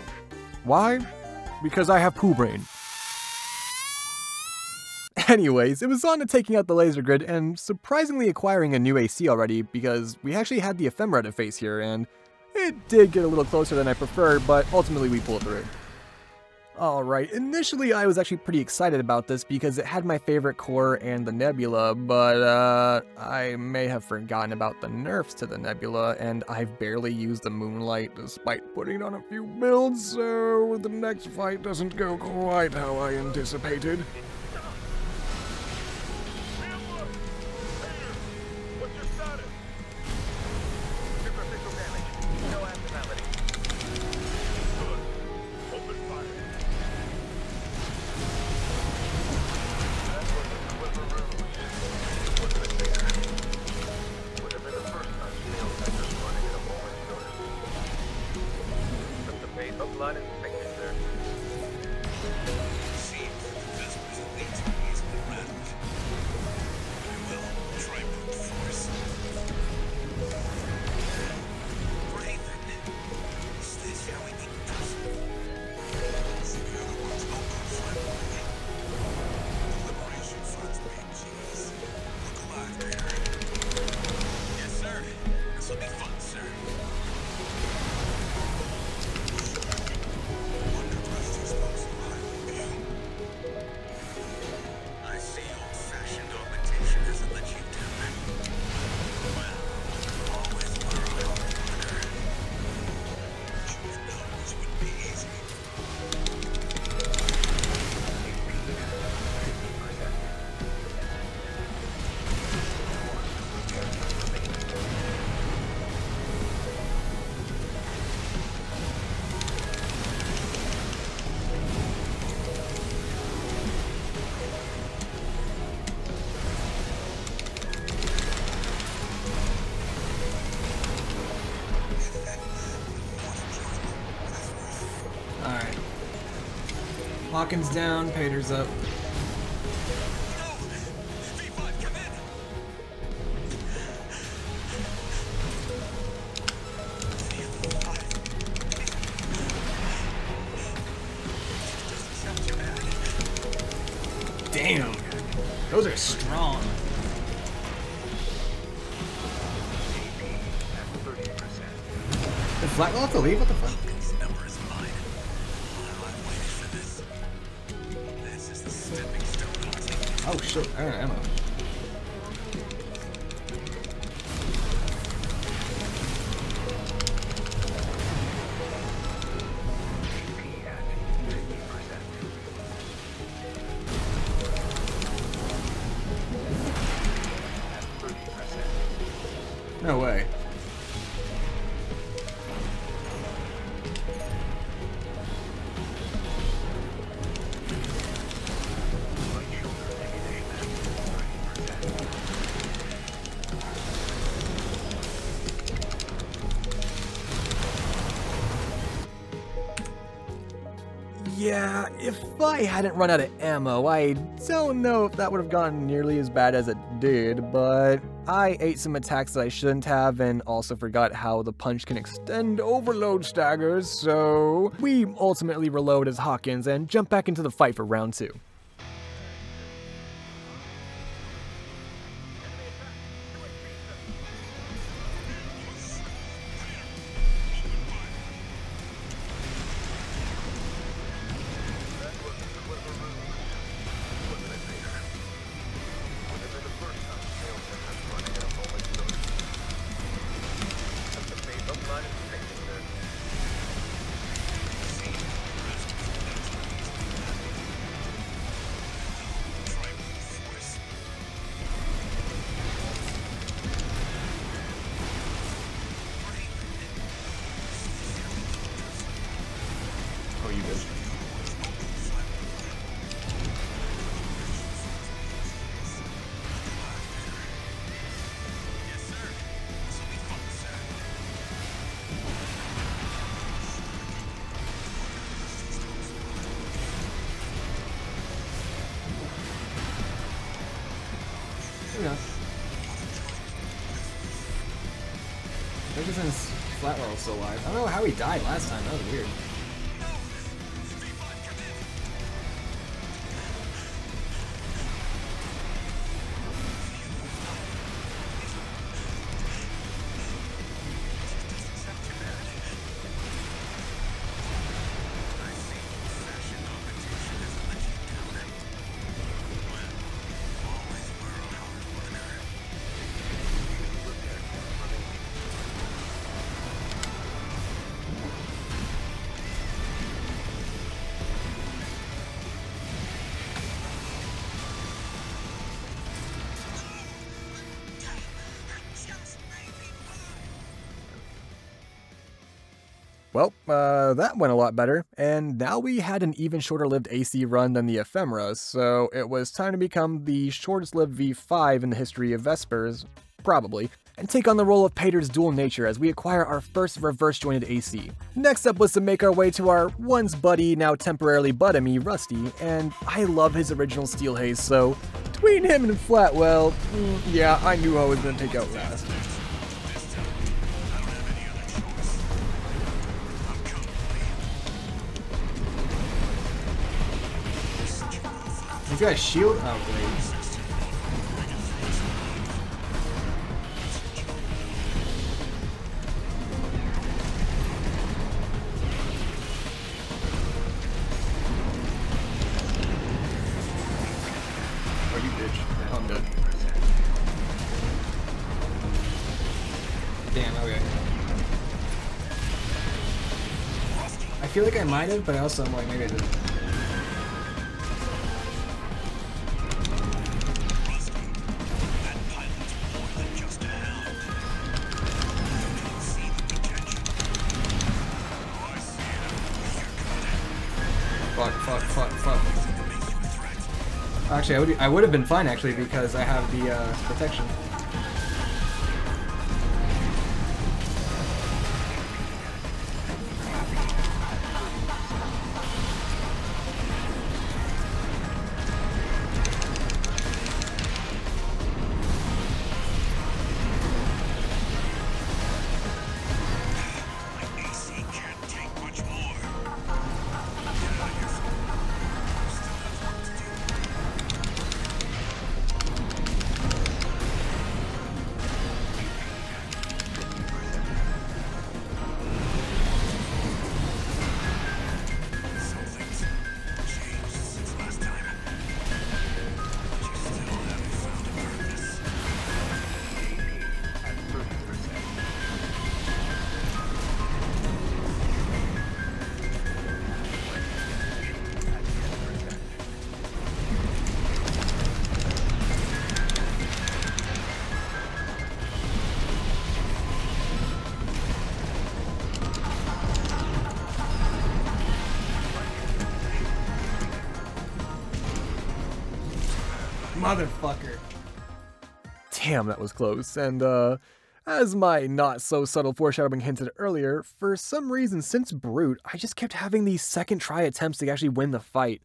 Why? Because I have poo brain. (laughs) Anyways, it was on to taking out the laser grid and surprisingly acquiring a new AC already because we actually had the ephemera to face here and it did get a little closer than I preferred, but ultimately we pulled through. Alright, initially I was actually pretty excited about this because it had my favorite core and the nebula, but uh, I may have forgotten about the nerfs to the nebula, and I've barely used the moonlight despite putting on a few builds, so the next fight doesn't go quite how I anticipated. Hawkins down, Pater's up. Damn. Those are strong. To leave? What the fuck? Oh shit, I know ammo. I hadn't run out of ammo, I don't know if that would have gone nearly as bad as it did, but I ate some attacks that I shouldn't have and also forgot how the punch can extend overload staggers, so we ultimately reload as Hawkins and jump back into the fight for round two. How he died last time. Uh, that went a lot better, and now we had an even shorter lived AC run than the Ephemera, so it was time to become the shortest lived V5 in the history of Vespers, probably, and take on the role of Pater's dual nature as we acquire our first reverse jointed AC. Next up was to make our way to our once buddy, now temporarily buttamy, Rusty, and I love his original Steel Haze, so between him and Flatwell, mm, yeah, I knew I was gonna take out last. He's got a shield? Oh, great. You bitch. I'm dead. Damn, okay. I feel like I might have, but I also I'm like, maybe I didn't. Actually, I would I would have been fine actually because I have the uh, protection. Damn, that was close. And, uh, as my not so subtle foreshadowing hinted earlier, for some reason since Brute, I just kept having these second try attempts to actually win the fight.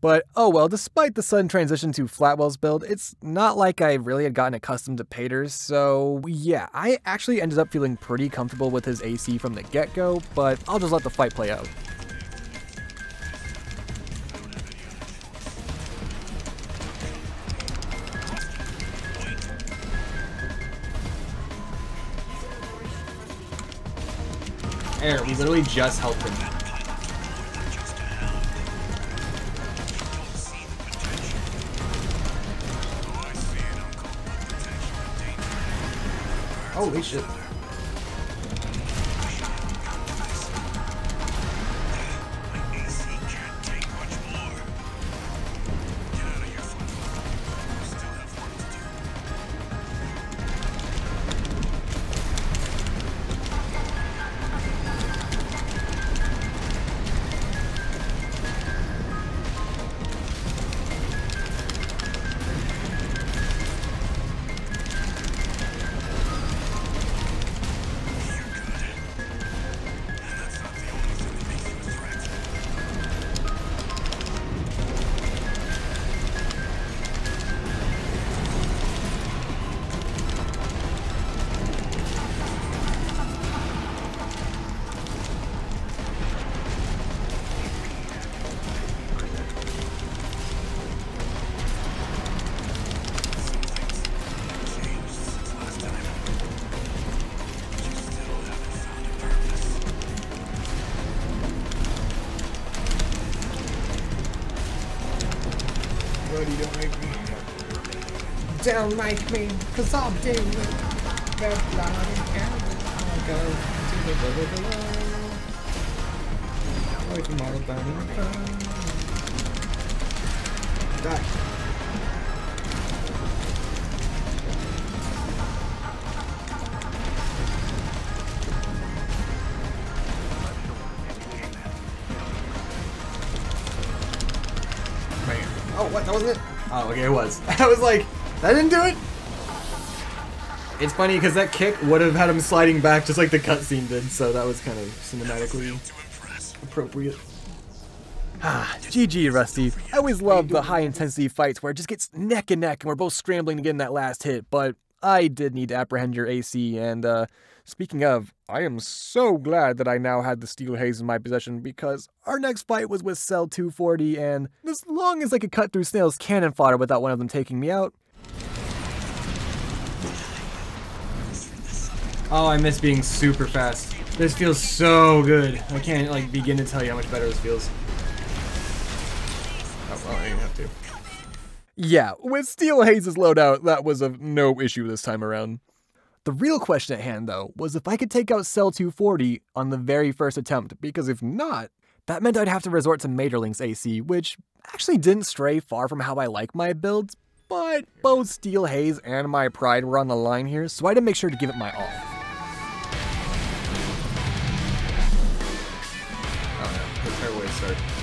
But oh well, despite the sudden transition to Flatwell's build, it's not like I really had gotten accustomed to Pater's, so yeah, I actually ended up feeling pretty comfortable with his AC from the get go, but I'll just let the fight play out. Air, we literally just helped him. Holy shit. don't like me, cause I'll do it. I'll go to the river below. Die. Oh, what? That wasn't it? Oh, okay, it was. (laughs) I was like, that didn't do it? It's funny because that kick would have had him sliding back just like the cutscene did, so that was kind of cinematically appropriate. Ah, GG, Rusty. I always love the high intensity fights where it just gets neck and neck and we're both scrambling to get in that last hit, but I did need to apprehend your AC, and uh, speaking of, I am so glad that I now had the Steel Haze in my possession because our next fight was with Cel 240, and as long as I could cut through Snail's cannon fodder without one of them taking me out, Oh, I miss being super fast. This feels so good. I can't like begin to tell you how much better this feels. Oh, well, I didn't have to. Yeah, with Steel Haze's loadout, that was of no issue this time around. The real question at hand, though, was if I could take out Cel 240 on the very first attempt, because if not, that meant I'd have to resort to Maeterlinck's AC, which actually didn't stray far from how I like my builds, but both Steel Haze and my pride were on the line here, so I had to make sure to give it my all. Start.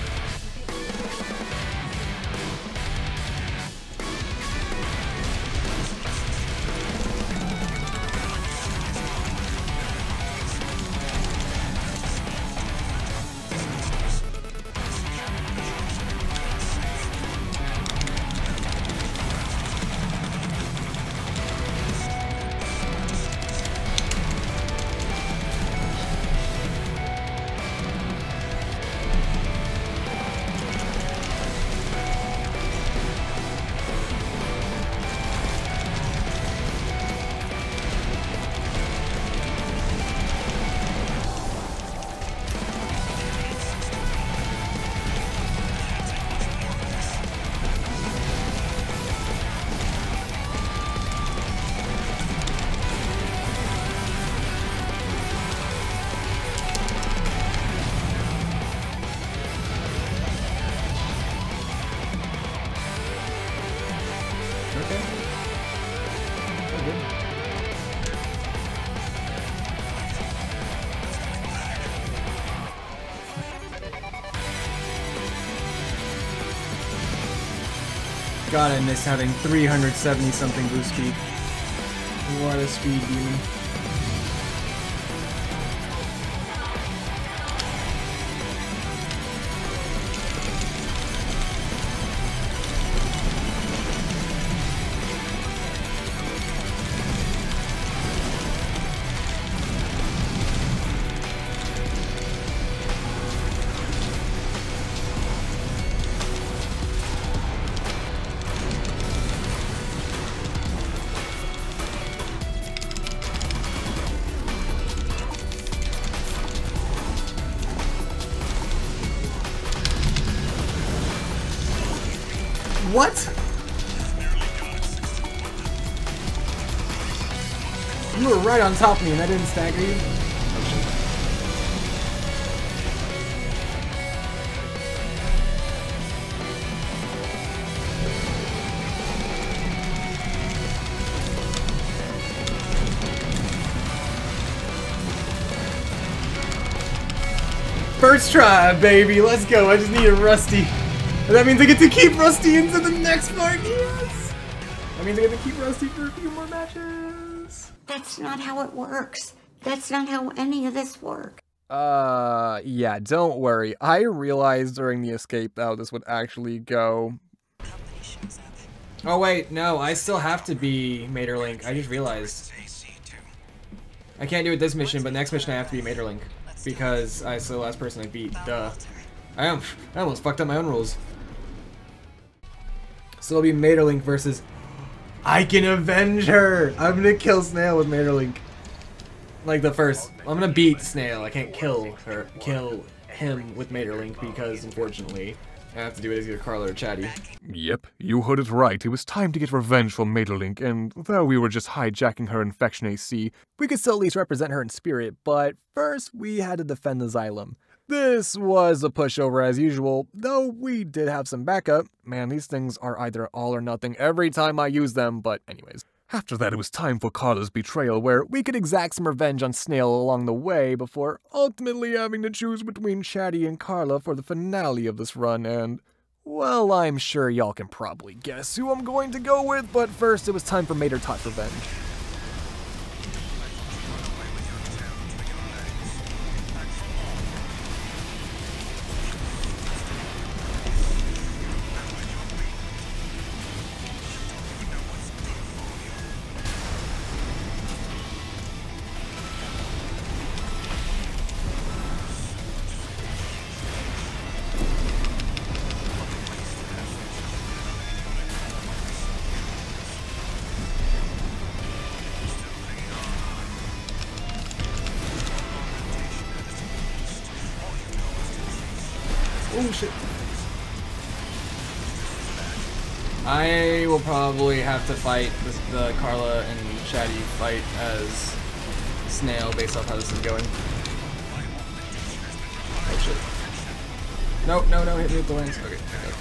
God, I miss having 370 something boost speed. What a speed demon. Right on top of me and that didn't stagger you? First try, baby. Let's go. I just need a Rusty. That means I get to keep Rusty into the next fight. Yes. That means I get to keep Rusty for a few more matches. That's not how it works. That's not how any of this works. Uh, yeah, don't worry. I realized during the escape how this would actually go. Oh wait, no, I still have to be Maeterlinck. I just realized. I can't do it this mission, but next mission I have to be Maeterlinck. Because I was the last person I beat. Duh. I am I almost fucked up my own rules. So it'll be Maeterlinck versus I can avenge her! I'm gonna kill Snail with Maeterlinck. Like the first. I'm gonna beat Snail. I can't kill her kill him with Maeterlinck because unfortunately I have to do it as either Carla or Chatty. Yep, you heard it right. It was time to get revenge for Maeterlinck, and though we were just hijacking her infection AC, We could still at least represent her in spirit, but first we had to defend the Xylem. This was a pushover as usual, though we did have some backup. Man, these things are either all or nothing every time I use them, but anyways. after that it was time for Carla's betrayal, Where we could exact some revenge on Snail along the way before ultimately having to choose between Chatty and Carla for the finale of this run, and Well, I'm sure y'all can probably guess who I'm going to go with, but first it was time for Mater Tot's revenge. Will probably have to fight the Carla and Chatty fight as Snail based off how this is going. Oh shit. No, no, no, hit me with the wings. Okay, okay.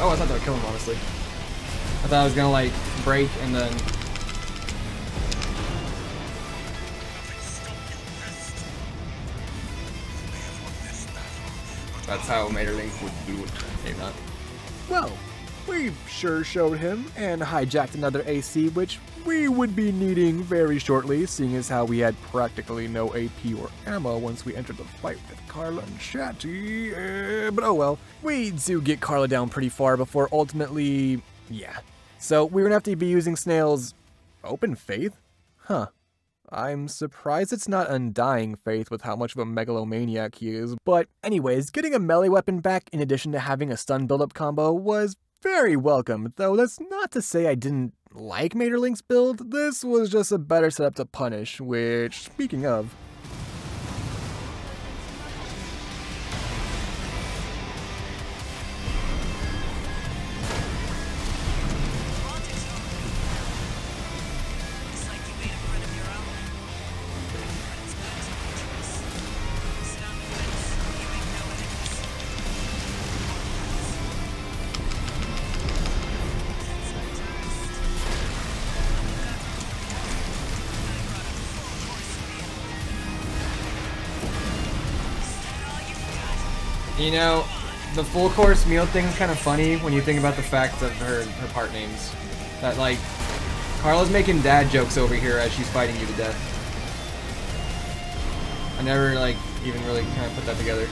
Oh, I thought that would kill him, honestly. I thought I was gonna, like, break and then... That's how Maeterlinck would do it. Maybe not. Well, we sure showed him and hijacked another AC, which we would be needing very shortly, seeing as how we had practically no AP or ammo once we entered the fight with Carla and Chatty. eh, but oh well, we do get Carla down pretty far before ultimately, yeah. So we're gonna have to be using Snail's open faith? Huh. I'm surprised it's not Undying Faith with how much of a megalomaniac he is, but anyways, getting a melee weapon back in addition to having a stun build-up combo was very welcome, though that's not to say I didn't like Maeterlinck's build, this was just a better setup to punish, which, speaking of, You know, the full course meal thing's kind of funny when you think about the fact of her her part names. That like, Carla's making dad jokes over here as she's fighting you to death. I never like even really kind of put that together.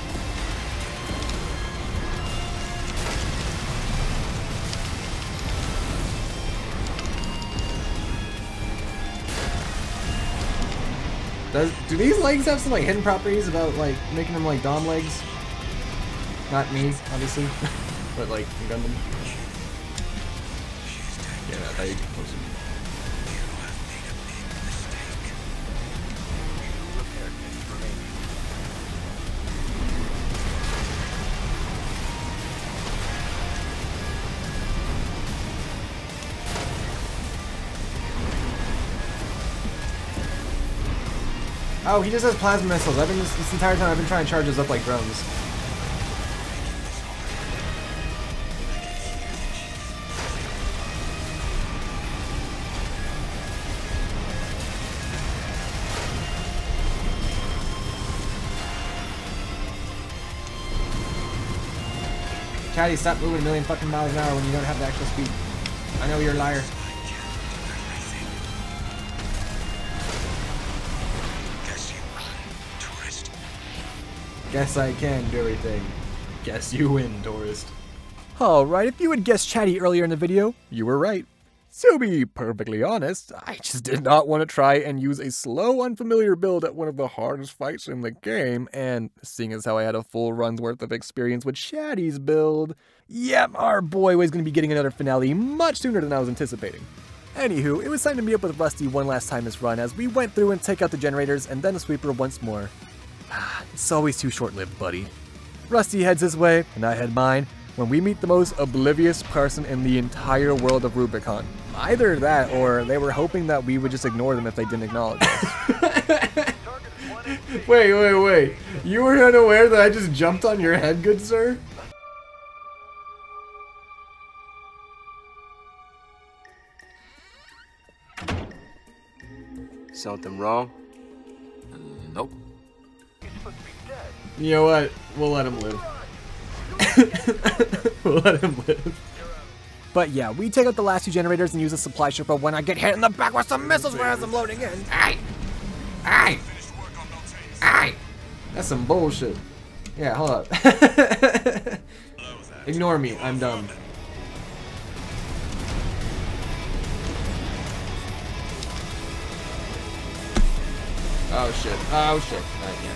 Does, do these legs have some like hidden properties about like making them like Dom legs? Not me, obviously, (laughs) but like Gundam. Yeah, I thought you could post it. Oh, he just has plasma missiles. I've been this, this entire time I've been trying to charge those up like drones. Chatty, stop moving a million fucking miles an hour when you don't have the actual speed. I know you're a liar. Guess you won, tourist. Guess I can do everything. Guess you win, tourist. Alright, if you had guessed Chatty earlier in the video, you were right. To be perfectly honest, I just did not want to try and use a slow, unfamiliar build at one of the hardest fights in the game, and seeing as how I had a full run's worth of experience with Chatty's build, yep, our boy was going to be getting another finale much sooner than I was anticipating. Anywho, it was time to meet up with Rusty one last time this run as we went through and take out the generators and then the sweeper once more. Ah, it's always too short-lived, buddy. Rusty heads his way, and I head mine, when we meet the most oblivious person in the entire world of Rubicon. Either that, or they were hoping that we would just ignore them if they didn't acknowledge us. (laughs) wait, wait, wait. You were unaware that I just jumped on your head, good sir? Something wrong? Nope. You know what? We'll let him live. (laughs) we'll let him live. But yeah, we take out the last two generators and use a supply ship, but when I get hit in the back with some missiles as I'm loading in. Hey! Hey! Hey! That's some bullshit. Yeah, hold up. (laughs) Ignore me, I'm dumb. Oh shit. Oh shit. Alright, yeah.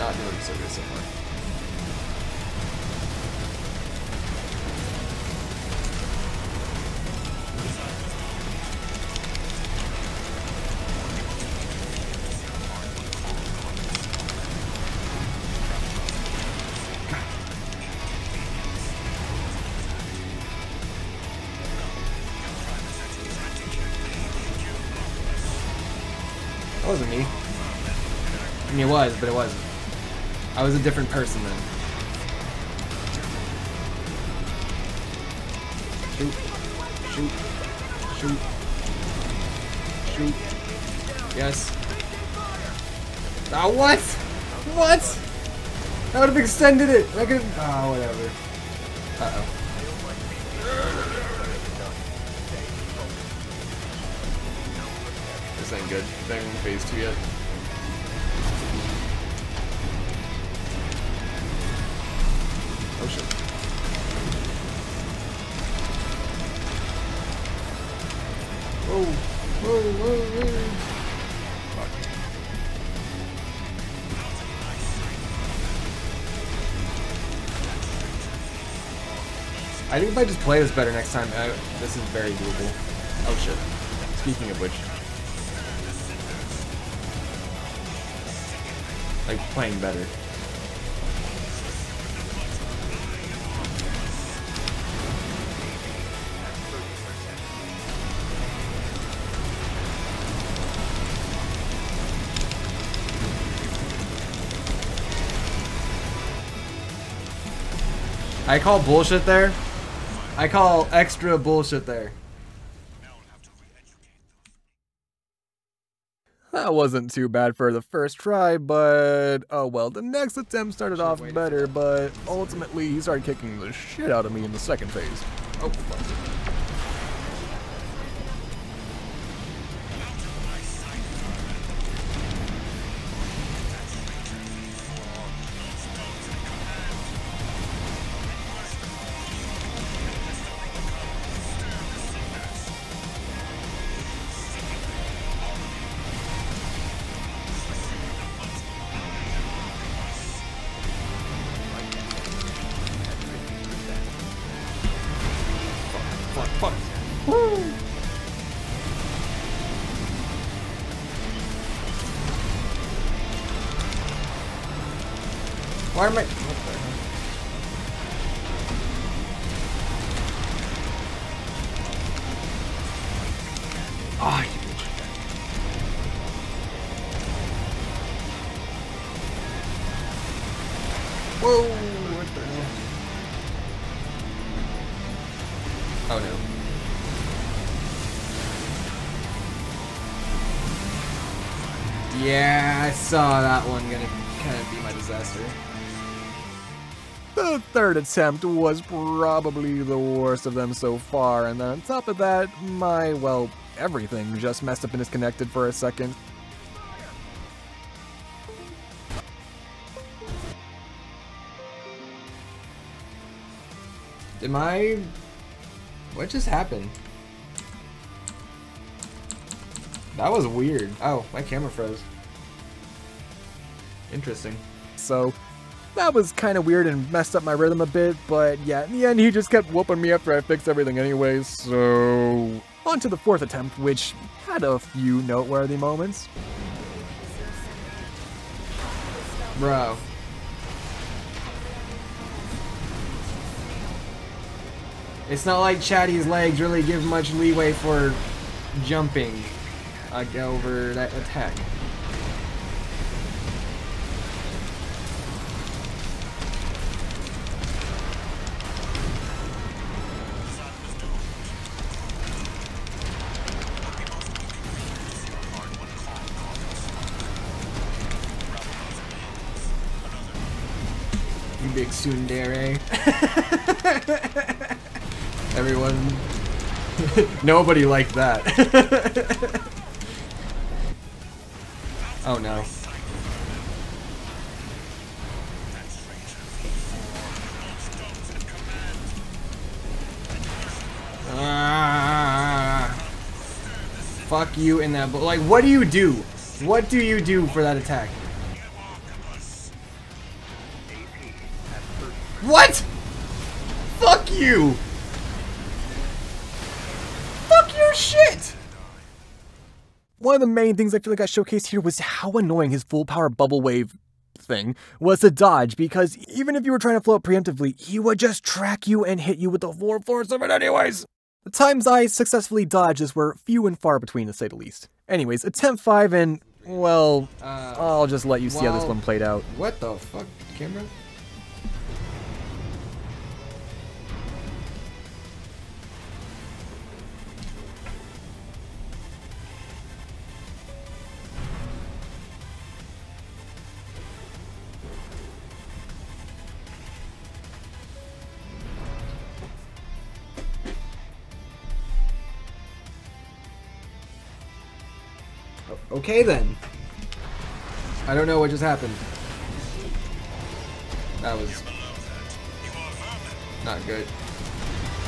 Not doing so good so far. That wasn't me. I mean, it was, but it wasn't. I was a different person then. Shoot. Shoot. Shoot. Shoot. Yes. Ah, what? What? That would have extended it. I could. Oh, whatever. Uh oh. This ain't good. Not even phase two yet. I think if I just play this better next time, I, this is very doable. Oh shit. Speaking of which. Like, playing better. I call bullshit there. I call extra bullshit there. That wasn't too bad for the first try, but oh well, the next attempt started off better, but ultimately he started kicking the shit out of me in the second phase. Oh, fuck. Yeah, I saw that one gonna kind of be my disaster. The third attempt was probably the worst of them so far, and then on top of that, my, well, everything just messed up and disconnected for a second. Did my... What just happened? That was weird. Oh, my camera froze. Interesting. So that was kind of weird and messed up my rhythm a bit, but yeah, in the end he just kept whooping me after I fixed everything anyways, so... On to the fourth attempt, which had a few noteworthy moments. Bro. It's not like Chatty's legs really give much leeway for jumping uh, get over that attack. You big tsundere. (laughs) Everyone. (laughs) Nobody liked that. (laughs) oh no. Ah. Fuck you in that. bu- Like, what do you do? What do you do for that attack? What? Fuck you! One of the main things I feel like got showcased here was how annoying his full power bubble wave thing was to dodge because even if you were trying to float preemptively, he would just track you and hit you with the full force of it anyways. The times I successfully dodged this were few and far between to say the least. Anyways, attempt 5 and, well, Uh, I'll just let you see how this one played out. What the fuck, camera? Okay then. I don't know what just happened. That was not good.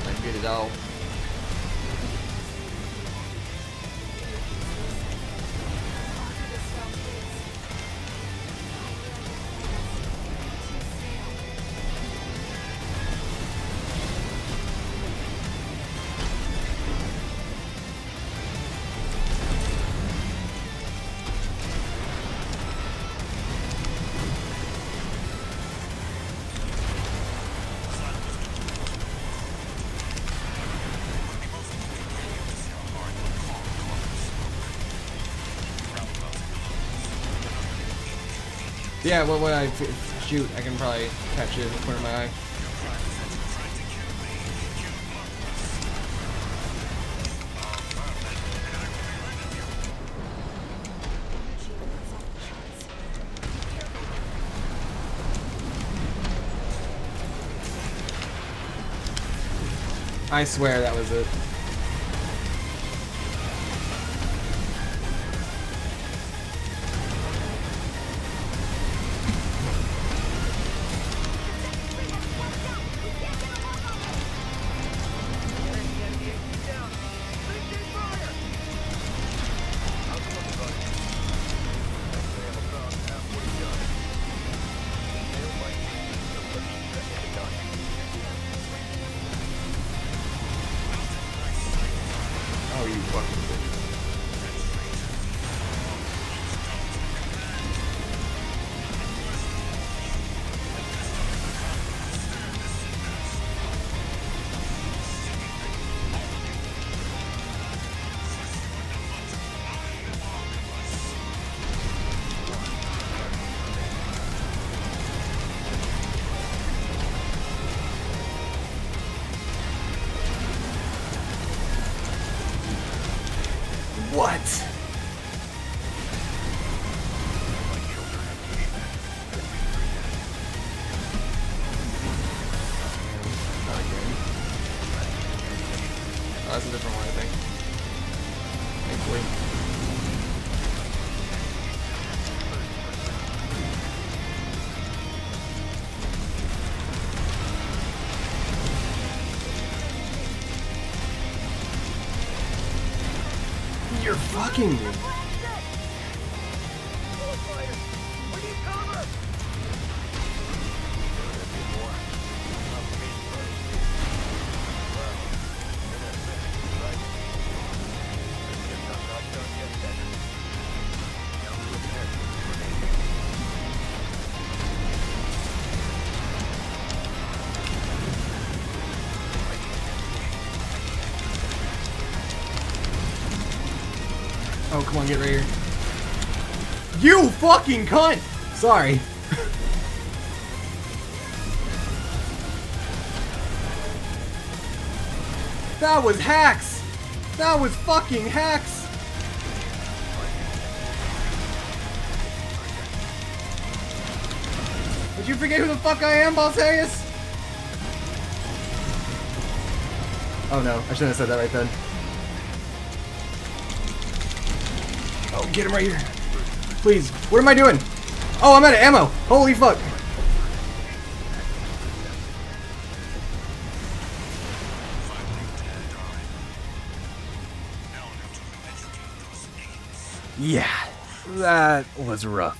Not good at all. Yeah, well, when I shoot, I can probably catch it in the corner of my eye. I swear that was it. Get right here. You fucking cunt! Sorry. that was hacks! That was fucking hacks! Would you forget who the fuck I am, Balteus? Oh no, I shouldn't have said that right then. Oh, get him right here. Please. What am I doing? Oh, I'm out of ammo. Holy fuck. Yeah, that was rough.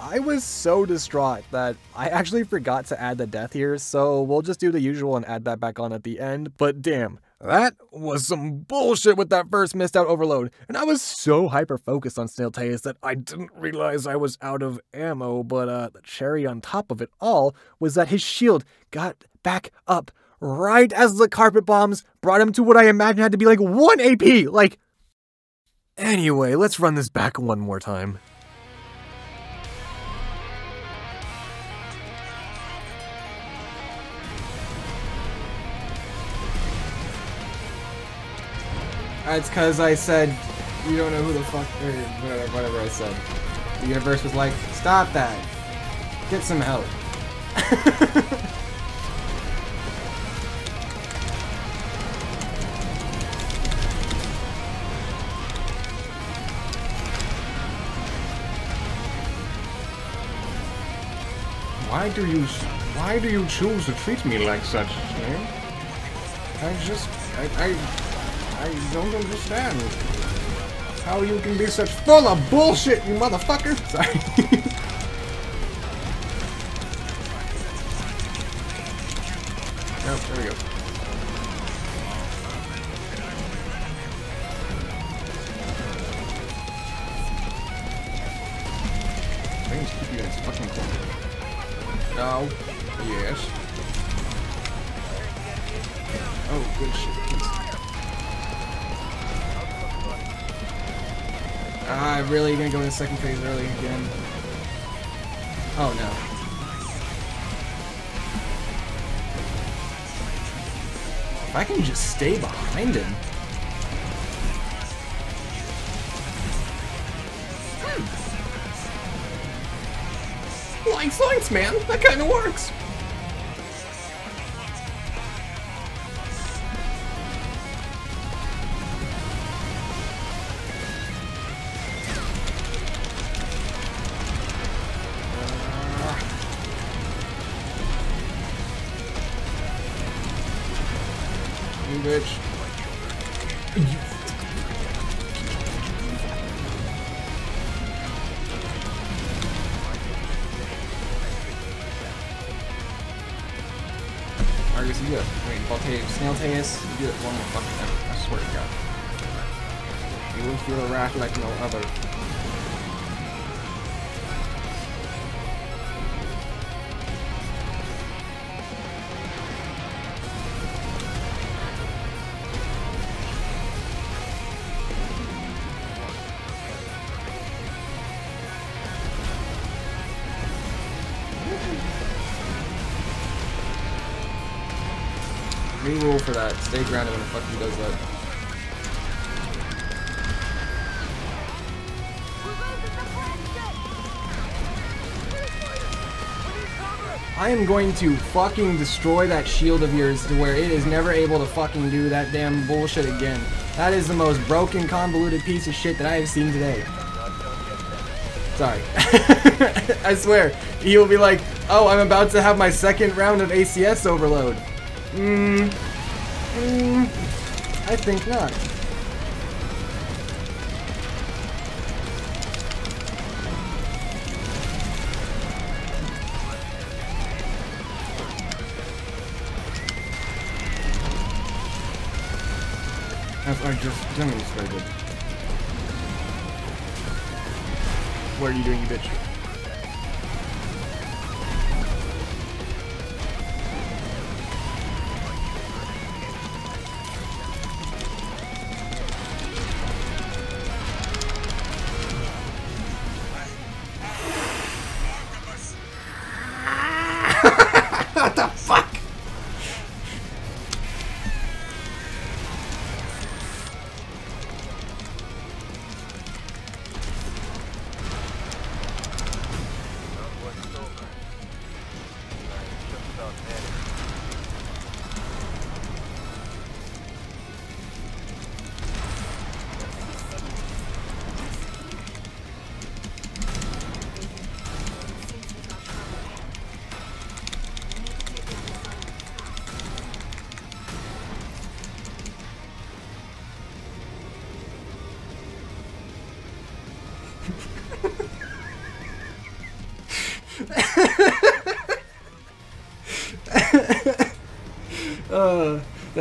I was so distraught that I actually forgot to add the death here, so we'll just do the usual and add that back on at the end. But damn, that was some bullshit with that first missed out overload. And I was so hyper focused on Snail Snailtaeus that I didn't realize I was out of ammo. But uh, the cherry on top of it all was that his shield got back up right as the carpet bombs brought him to what I imagine had to be like 1 AP. Like, anyway, let's run this back one more time. That's because I said, you don't know who the fuck, or whatever, I said. The universe was like, stop that. Get some help. (laughs) Why do you why do you choose to treat me like such, Snail? I just I I I don't understand. How you can be such full of bullshit, you motherfucker! (laughs) Sorry. Nope, there we go. Things keep you this fucking corner. No. Really gonna go to the second phase early again. Oh no. If I can just stay behind him. Hmm. Lights, lights, man. That kind of works. Will feel a wrath like no other. For that. Stay grounded when the fuck he does that. I am going to fucking destroy that shield of yours to where it is never able to fucking do that damn bullshit again. That is the most broken, convoluted piece of shit that I have seen today. Sorry. (laughs) I swear. He will be like, oh, I'm about to have my second round of ACS overload. Mmm. Mm, I think not. I just, is very good. What are you doing, you bitch?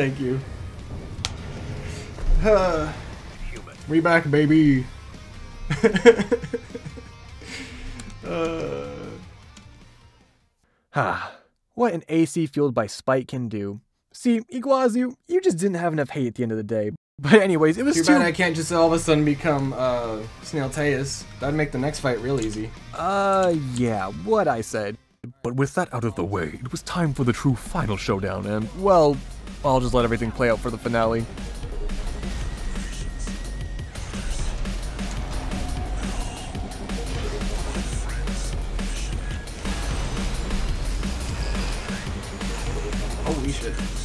Thank you. Uh, we back, baby. (laughs) uh, Ah, what an AC fueled by spite can do. See, Iguazu, you just didn't have enough hate at the end of the day. But anyways, it was too too. bad I can't just all of a sudden become uh, Snailtaeus. That'd make the next fight real easy. Uh, yeah, what I said. But with that out of the way, it was time for the true final showdown, and, well, I'll just let everything play out for the finale. Holy shit.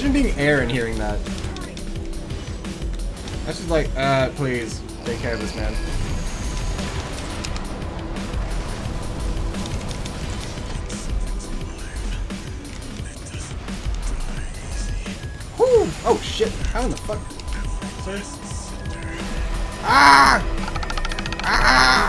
Imagine being Ayre and hearing that. That's just like, uh, please, take care of this man. Whew! Oh shit! How in the fuck? Sir? Ah! Ah!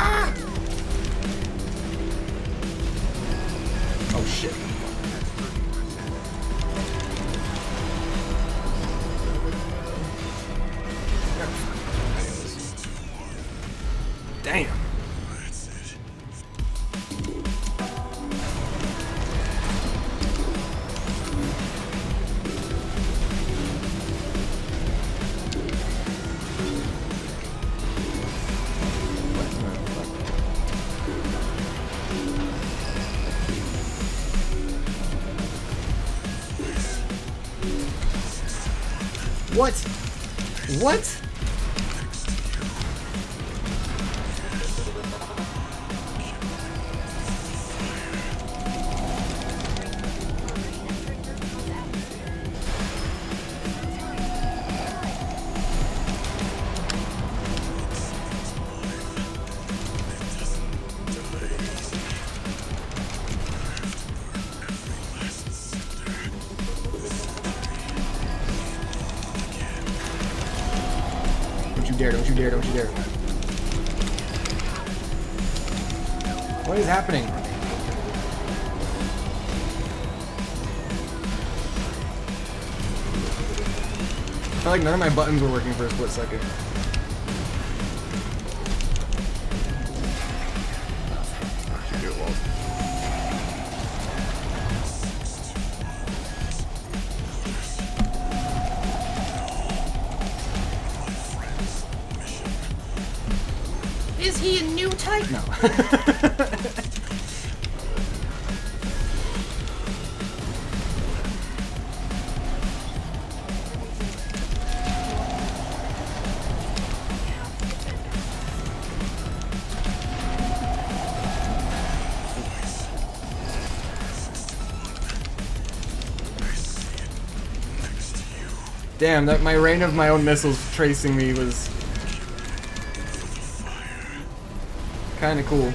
What? My buttons were working for a split second. Damn, that my rain of my own missiles tracing me was kind of cool.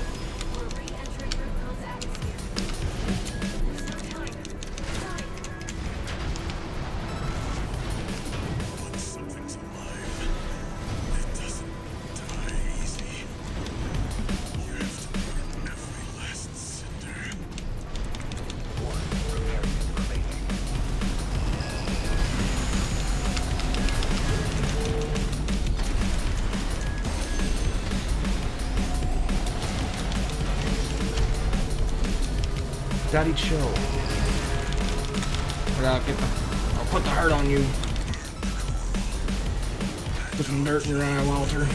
Daddy, chill. Or I'll, uh, get the, I'll put the hurt on you. Put some dirt in your eye, Walter.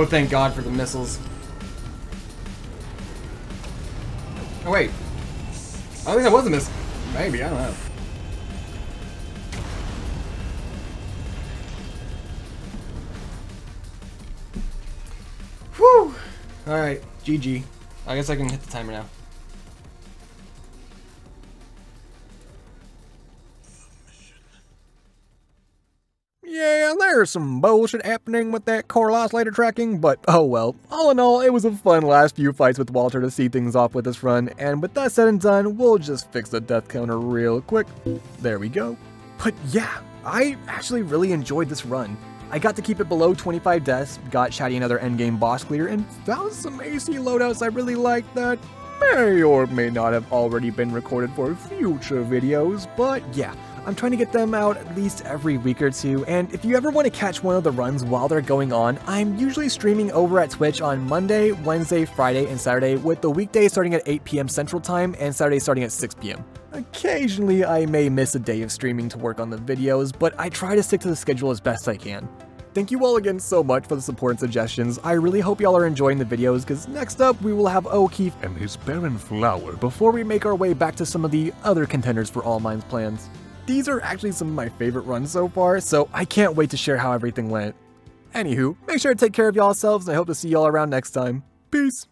Oh, thank God for the missiles. Oh, wait. I think that was a miss. Maybe, I don't know. Whew. Alright, GG. I guess I can hit the timer now. There's some bullshit happening with that Coral laser tracking, but oh well. All in all, it was a fun last few fights with Walter to see things off with this run, and with that said and done, we'll just fix the death counter real quick. There we go. But yeah, I actually really enjoyed this run. I got to keep it below 25 deaths, got Chatty another endgame boss clear, and found some AC loadouts I really liked that may or may not have already been recorded for future videos, but yeah, I'm trying to get them out at least every week or two, and if you ever want to catch one of the runs while they're going on, I'm usually streaming over at Twitch on Monday, Wednesday, Friday, and Saturday, with the weekday starting at 8 p.m. Central Time and Saturday starting at 6 p.m. Occasionally, I may miss a day of streaming to work on the videos, but I try to stick to the schedule as best I can. Thank you all again so much for the support and suggestions. I really hope y'all are enjoying the videos, because next up we will have O'Keefe and his barren flower before we make our way back to some of the other contenders for Allmind's plans. These are actually some of my favorite runs so far, so I can't wait to share how everything went. Anywho, make sure to take care of y'all selves and I hope to see y'all around next time. Peace!